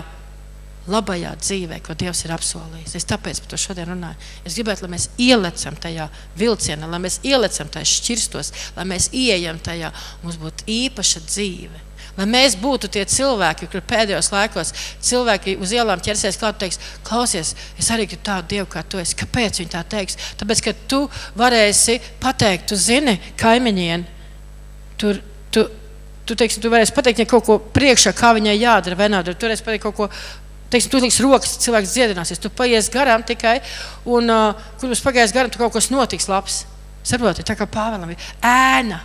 labajā dzīvē, ko Dievs ir apsolījis. Es tāpēc par to šodien runāju. Es gribētu, lai mēs ielecam tajā vilcienā, lai mēs ielecam tajā šķirstos, lai mēs ieejam tajā, mums būtu īpaša dzīve. Lai mēs būtu tie cilvēki, kur pēdējos laikos cilvēki uz ielām ķersies klāt un teiks, klausies, es arī gribu tādu dievu kā tu esi. Kāpēc viņi tā teiks? Tāpēc, ka tu varēsi pateikt, tu zini, kaimiņiem, tur, tu, tu, teiksim, tu varēsi pateikt viņai kaut ko priekšā, kā viņai jādara, vai nādara. Tu varēsi pateikt kaut ko Teiksim, tu liks rokas, cilvēks dziedināsies. Tu paies garām tikai, un uh, kur mums pagājis garām, tur kaut kas notiks labs. Saprotiet, tā kā Pāvēlam ir ēna.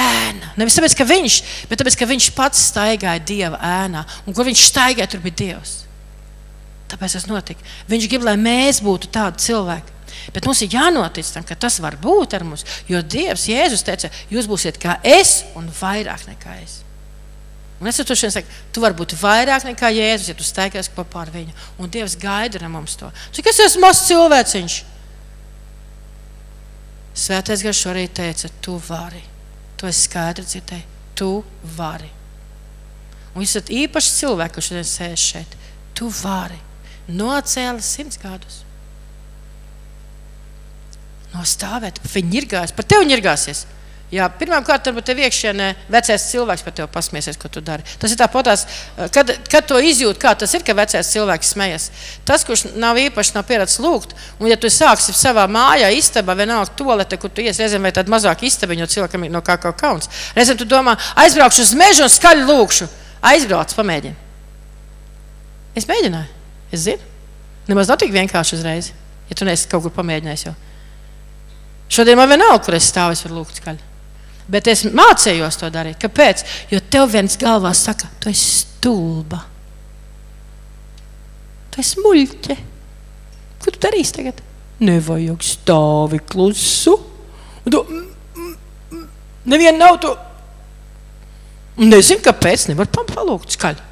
Ēna. Nevis tāpēc, ka viņš, bet tāpēc, ka viņš pats staigāja Dieva ēnā. Un kur viņš staigāja, tur bija Dievs. Tāpēc tas notika. Viņš grib, lai mēs būtu tādi cilvēki. Bet mums ir jānotic tam, ka tas var būt ar mums. Jo Dievs, Jēzus teica, jūs būsiet kā es un vairāk nekā es. Un es tur šodien saku, tu vari būt vairāk nekā Jēzus, ja tu staigās kopā ar viņu. Un Dievs gaida no mums to. Cik es esmu mazs cilvēciņš? Svētais garš arī teica, tu vari. To es skaidri dzirdēju. Tu vari. Un jūs esat īpašs cilvēks, kurš šodien sēž šeit. Tu vari. Nocēla simts gadus. Nostāvēt. Viņi ir gājis. Par tevi ir gājusies. Jā, Pirmkārt, varbūt tev iekšienē vecais cilvēks par tevi pasmiesies, ko tu dari. Tas ir tāpatās, eh, kad, kad to izjūt, kā tas ir, ka vecais cilvēks smejas. Tas, kurš nav īpaši nav pieredzējis lūgt, un ja tu sāksi savā mājā, istabā, vienalga tolete, kur tu ies, reizēm vai tāda mazāka istaba, jo cilvēkam ir no kā kaut kauns. Reizēm tu domā, aizbraukšu uz mežu un skaļi lūkšu. Aizbrauc, pamēģini. Es mēģināju, es zinu. Nemaz nav tik vienkārši uzreiz, ja tu neesi kaut kur pamēģinājis. Jau. Šodien man vienalga, kur es stāvu, es varu lūgt skaļi. Bet es mācījos to darīt. Kāpēc? Jo tev viens galvā saka, tu esi stulba. Tu esi muļķe. Ko tu darīsi tagad? Nevajag stāvi klusu. Tu, neviena nav to. Nezinu, kāpēc. Nevar palūgt skaļi.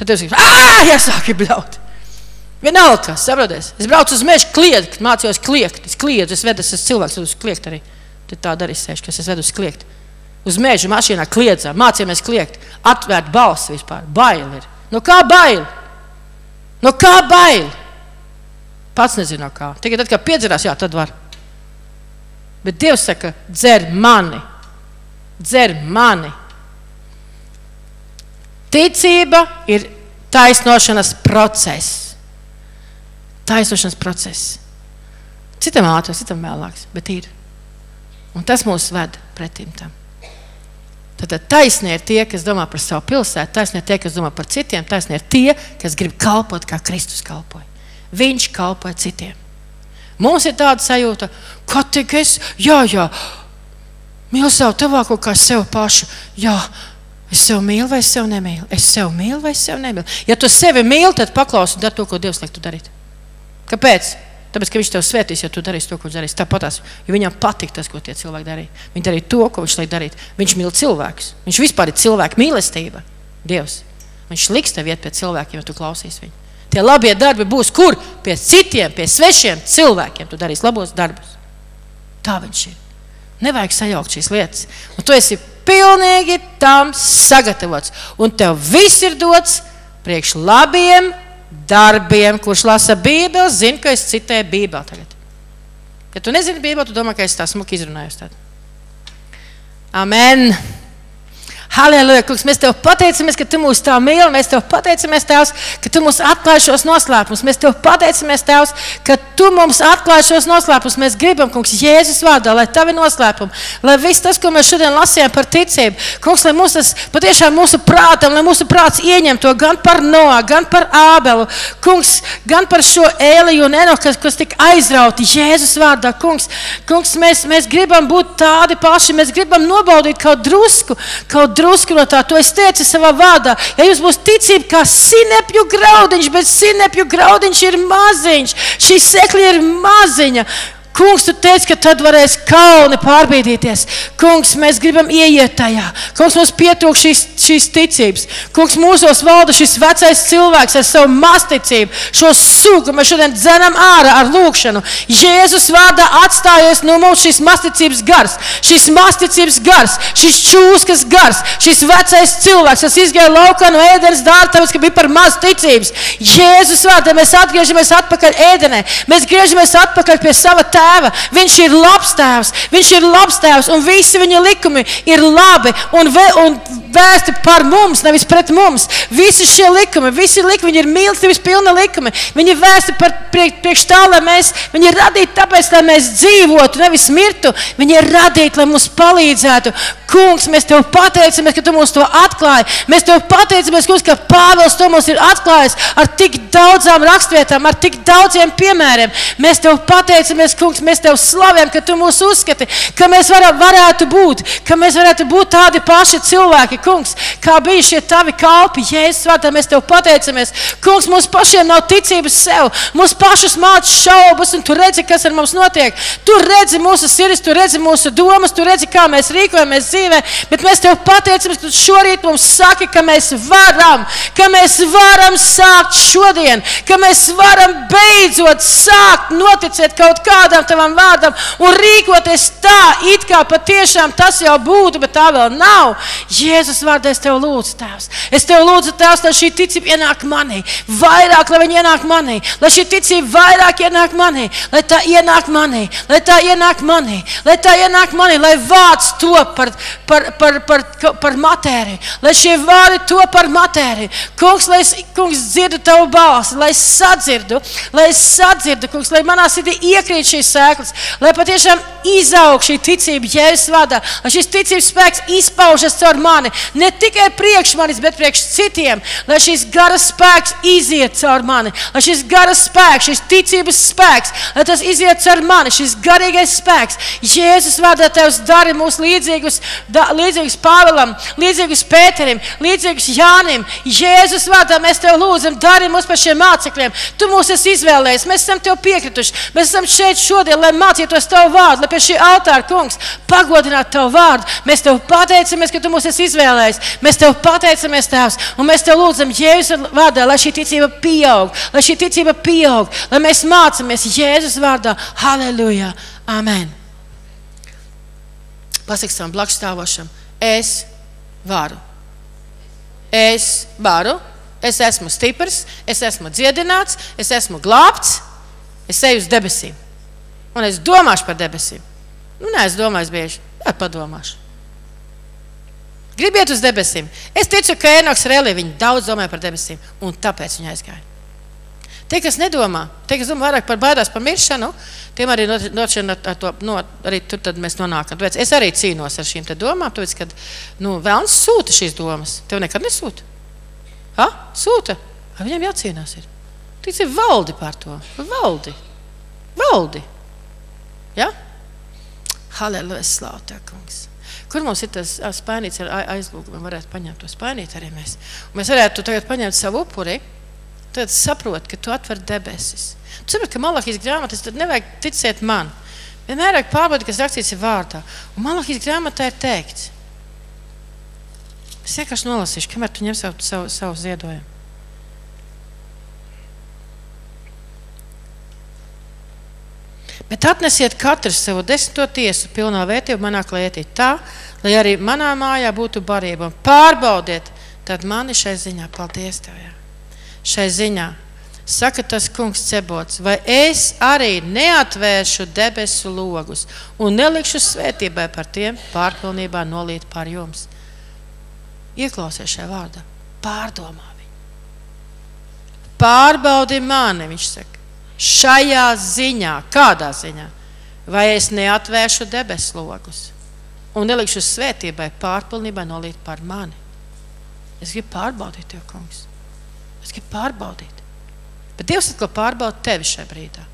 Tad es saku, ah, jāsāk bļaut. Vienalga, kas saproties. Es braucu uz mežu, kliedzu, mācījos kliegt. Es kliedzu, es vedu, es esmu cilvēks, uz kliegt arī. Tad tāda arī sēž, kas es vedu uz kliegt. Uz meža mašīnā kliedzām, mācījāmies kliegt, atvērt balsi vispār. Bail ir. No kā bail? No kā bail? Pats nezinu, no kā. Tikai tad, kad piedzerās, jā, tad var. Bet Dievs saka, dzer mani, dzer mani. Ticība ir taisnošanas process. Taisnošanas process. Citam ātrāk, citam vēlāks, bet ir. Un tas mūs ved pretim tam. Tad taisnība ir tie, kas domā par savu pilsētu, taisnība ir tie, kas domā par citiem, taisnība ir tie, kas grib kalpot kā Kristus kalpoja. Viņš kalpoja citiem. Mums ir tāda sajūta, ka tik es, jā, jā, mīlu savu tuvāko kā sev pašu. Jā, es sev mīlu vai es sev nemīlu. Es sev mīlu vai es sev nemīlu. Ja tu sevi mīli, tad paklausi un dari to, ko Dievs liek tu darīt. Kāpēc? Tāpēc, ka viņš tev svētīs, ja tu darīsi to, ko viņš darīs. Tāpat, jo viņam patīk tas, ko tie cilvēki darīja. Viņi darīja to, ko viņš liek darīt. Viņš mīl cilvēkus. Viņš vispār ir cilvēku mīlestība. Dievs. Viņš liks tev iet pie cilvēkiem, ja tu klausīsi viņu. Tie labie darbi būs kur? Pie citiem, pie svešiem cilvēkiem. Tu darīsi labos darbus. Tā viņš ir. Nevajag sajaukt šīs lietas. Un tu esi pilnīgi tam sagatavots. Un tev viss ir dots priekš labiem darbiem, kurš lasa Bībeli, zina, ka es citēju Bībeli tagad. Ja tu nezini Bībeli, tu domā, ka es tā smuki izrunājos. Tad. Amen! Halleluja, kungs, mēs tev pateicamies, ka tu mūs tā mīli. Mēs tev pateicamies, Tēvs, ka tu mums atklāji šos noslēpumus. Mēs tev pateicamies, Tēvs, ka tu mums atklāji šos noslēpumus. Mēs gribam, kungs, Jēzus vārdā, lai tavi noslēpumi, lai viss tas, ko mēs šodien lasījām par ticību, kungs, lai mūs tas patiešām mūsu prātam, lai mūsu prāts ieņem to gan par Noā, gan par Ābelu, kungs, gan par šo Ēliju un Enoku, kas, kas tika aizrauti Jēzus vārdā. Kungs, kungs mēs, mēs gribam būt tādi paši, mēs gribam nobaudīt kaut drusku, kaut drusku no tā. To es teicu savā vārdā. Ja jums būs ticība kā sinepju graudiņš, bet sinepju graudiņš ir maziņš, šī sekļa ir maziņa. Kungs, tu teici, ka tad varēs kalni pārbīdīties. Kungs, mēs gribam ieiet tajā. Kungs, mums pietrūk šīs, šīs ticības. Kungs, mūsos valda šis vecais cilvēks ar savu masticību. Šo sugu mēs šodien dzenam ārā ar lūgšanu. Jēzus vārdā atstājies no mums šis masticības gars, šis masticības gars, šis čūskas gars, šis vecais cilvēks, kas izgāja laukā no ēdenes dārta, tāpēc, ka bija par maz ticības. Jēzus vārdā mēs atgriežamies atpakaļ ēdenē. Mēs griežamies atpakaļ pie sava tēva tēva. Viņš ir labs tēvs, viņš ir labs tēvs, un visi viņa likumi ir labi un, ve, un vērsti par mums, nevis pret mums. Visi šie likumi, visi likumi ir mīlestības pilni likumi. Viņi ir vērsti par priekš, priekš tā, lai mēs, viņi ir radīti tāpēc, lai mēs dzīvotu, nevis mirtu. Viņi ir radīti, lai mums palīdzētu. Kungs, mēs tev pateicamies, ka tu mums to atklāji. Mēs tev pateicamies, kungs, ka Pāvils to mums ir atklājis ar tik daudzām rakstvietām, ar tik daudziem piemēriem. Mēs tev pateicamies, kungs, mēs tev slavējam, ka tu mūs uzskati, ka mēs varam, varētu būt, ka mēs varētu būt tādi paši cilvēki, kungs, kā bija šie tavi kalpi. Jēzus vārdā mēs tev pateicamies. Kungs, mums pašiem nav ticības sev. Mums pašus māca šaubas, un tu redzi, kas ar mums notiek. Tu redzi mūsu sirdis, tu redzi mūsu domas, tu redzi, kā mēs rīkojamies dzīvē. Bet mēs tev pateicamies, ka tu šorīt mums saki, ka mēs varam, ka mēs varam sākt šodien, ka mēs varam beidzot sākt noticēt kaut kādam tavam vārdam un rīkoties tā, it kā patiešām tas jau būtu, bet tā vēl nav. Jēzus vārdā es tev lūdzu, Tēvs. Es tev lūdzu, Tēvs, lai šī ticība ienāk manī. Vairāk, lai viņa ienāk manī. Lai šī ticība vairāk ienāk manī. Lai tā ienāk manī. Lai tā ienāk manī. Lai tā ienāk manī. Lai vārds to par, par, par, par, par matēriju. Lai šie vārdi to par matēriju. Kungs, lai es kungs, dzirdu tavu balsi. Lai es sadzirdu. Lai es sadzirdu, kungs, lai manā sirdī iekrīt šīs sēklas. Lai patiešām izaug šī ticība Jēzus vārdā. Lai šis ticības spēks izpaužas caur mani ne tikai priekš manis, bet priekš citiem. Lai šis garas spēks iziet caur mani, lai šis garas spēks, šis ticības spēks, lai tas iziet caur mani, šis garīgais spēks. Jēzus vārdā Tevs dari mūs līdzīgus, da, līdzīgus Pāvēlam, līdzīgus Pēterim, līdzīgus Jānim. Jēzus vārdā mēs Tev lūdzam, dari mūs par šiem mācekļiem. Tu mūs esi izvēlējies, mēs esam Tev piekrituši. Mēs esam šeit šodien, lai mācītos Tavu vārdu, lai pie šī altāra, kungs, pagodinātu Tavu vārdu. Mēs Tev pateicamies, ka Tu mūs esi izvēlējies. Mēs tev pateicamies, Tēvs, un mēs tev lūdzam, Jēzus vārdā, lai šī ticība pieaug, lai šī ticība pieaug, lai mēs mācāmies Jēzus vārdā. Halleluja! Amen! Pasakām blakus stāvošam, es varu. Es varu, es esmu stiprs, es esmu dziedināts, es esmu glābts, es eju uz debesīm. Un es domāšu par debesīm. Nu, nē, es domāju, bieži, bet padomāšu. Gribiet uz debesīm. Es ticu, ka Enoks Relī viņi daudz domāja par debesīm, un tāpēc viņi aizgāja. Tie, kas nedomā, tie, kas domā vairāk par baidās par miršanu, tiem arī, no, to, no, arī tur mēs nonākam. Tāpēc es arī cīnos ar šīm domām, tāpēc, kad nu, vēlams sūta šīs domas. Tev nekad nesūta. Ha? Sūta. Ar viņiem jācīnās. Ir. Tici valdi par to. Valdi. Valdi. Ja? Halleluja, slāvta kungs. Kur mums ir tas spēnīts ar aizlūgumu? Varētu paņemt to spēnīt arī mēs. Un mēs varētu tagad paņemt savu upuri. Tad saprot, ka tu atver debesis. Tu saproti, ka malakīs grāmatas tad nevajag ticēt man. Vienmēr vajag pārbaudīt, kas rakstīts ir vārdā. Un malakīs grāmatā ir teikts. Es vienkārši nolasīšu, kamēr tu ņem savu, savu, savu ziedojumu. Bet atnesiet katrs savu desmito tiesu pilnā vērtību manā klētī, tā, lai arī manā mājā būtu barība. Pārbaudiet, tad mani šai ziņā, paldies Tev, jā. Šai ziņā. Saka tas kungs cebots, vai es arī neatvēršu debesu logus un nelikšu svētībai par tiem pārpilnībā nolīt pār jums. Ieklausies šajā vārdā, pārdomā viņu. Pārbaudi mani, viņš saka, šajā ziņā, kādā ziņā, vai es neatvēršu debesu logus un nelikšu svētībai pārpilnībā nolīt par mani. Es gribu pārbaudīt tevi, kungs. Es gribu pārbaudīt. Bet Dievs atkal pārbauda tevi šajā brīdā.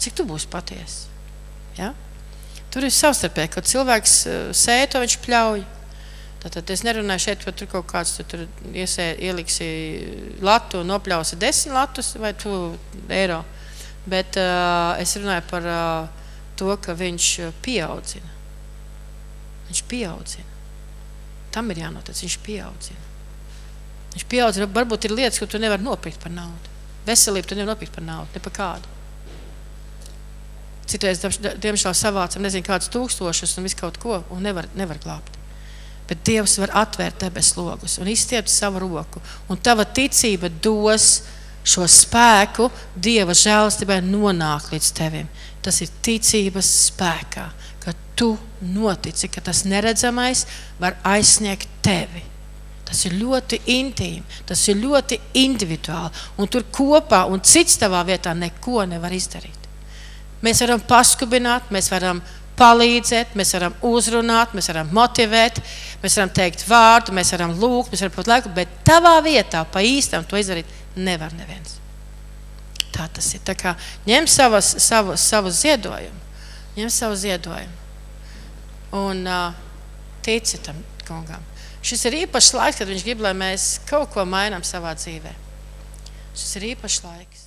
Cik tu būsi patiesa? Ja? Tur ir savstarpēji, kad cilvēks uh, sēž to viņš pļauj. Tātad es nerunāju šeit par kaut kādu tu tur iesē, ieliksi latu, nopļausi desmit latus vai tu eiro. Bet uh, es runāju par uh, to, ka viņš pieaudzina. Viņš pieaudzina. Tam ir jānotic, viņš pieaudzina. Viņš pieaudzina, varbūt ir lietas, ko tu nevari nopirkt par naudu. Veselību tu nevari nopirkt par naudu, ne par kādu. Citreiz, diemžēl, savācam nezinu kādus tūkstošus un visu kaut ko, un nevar, nevar glābt. Bet Dievs var atvērt debesu logus un izstiept savu roku. Un tava ticība dos šo spēku Dieva žēlastībai nonākt līdz tevim. Tas ir ticības spēkā, ka tu notici, ka tas neredzamais var aizsniegt tevi. Tas ir ļoti intīmi, tas ir ļoti individuāli. Un tur kopā un cits tavā vietā neko nevar izdarīt. Mēs varam paskubināt, mēs varam palīdzēt, mēs varam uzrunāt, mēs varam motivēt, mēs varam teikt vārdu, mēs varam lūgt, mēs varam pat laiku, bet tavā vietā pa īstam to izdarīt nevar neviens. Tā tas ir. Tā kā ņem savas, savu, savu ziedojumu, ņem savu ziedojumu un uh, tici tam kungam. Šis ir īpašs laiks, kad viņš grib, lai mēs kaut ko mainām savā dzīvē. Šis ir īpašs laiks.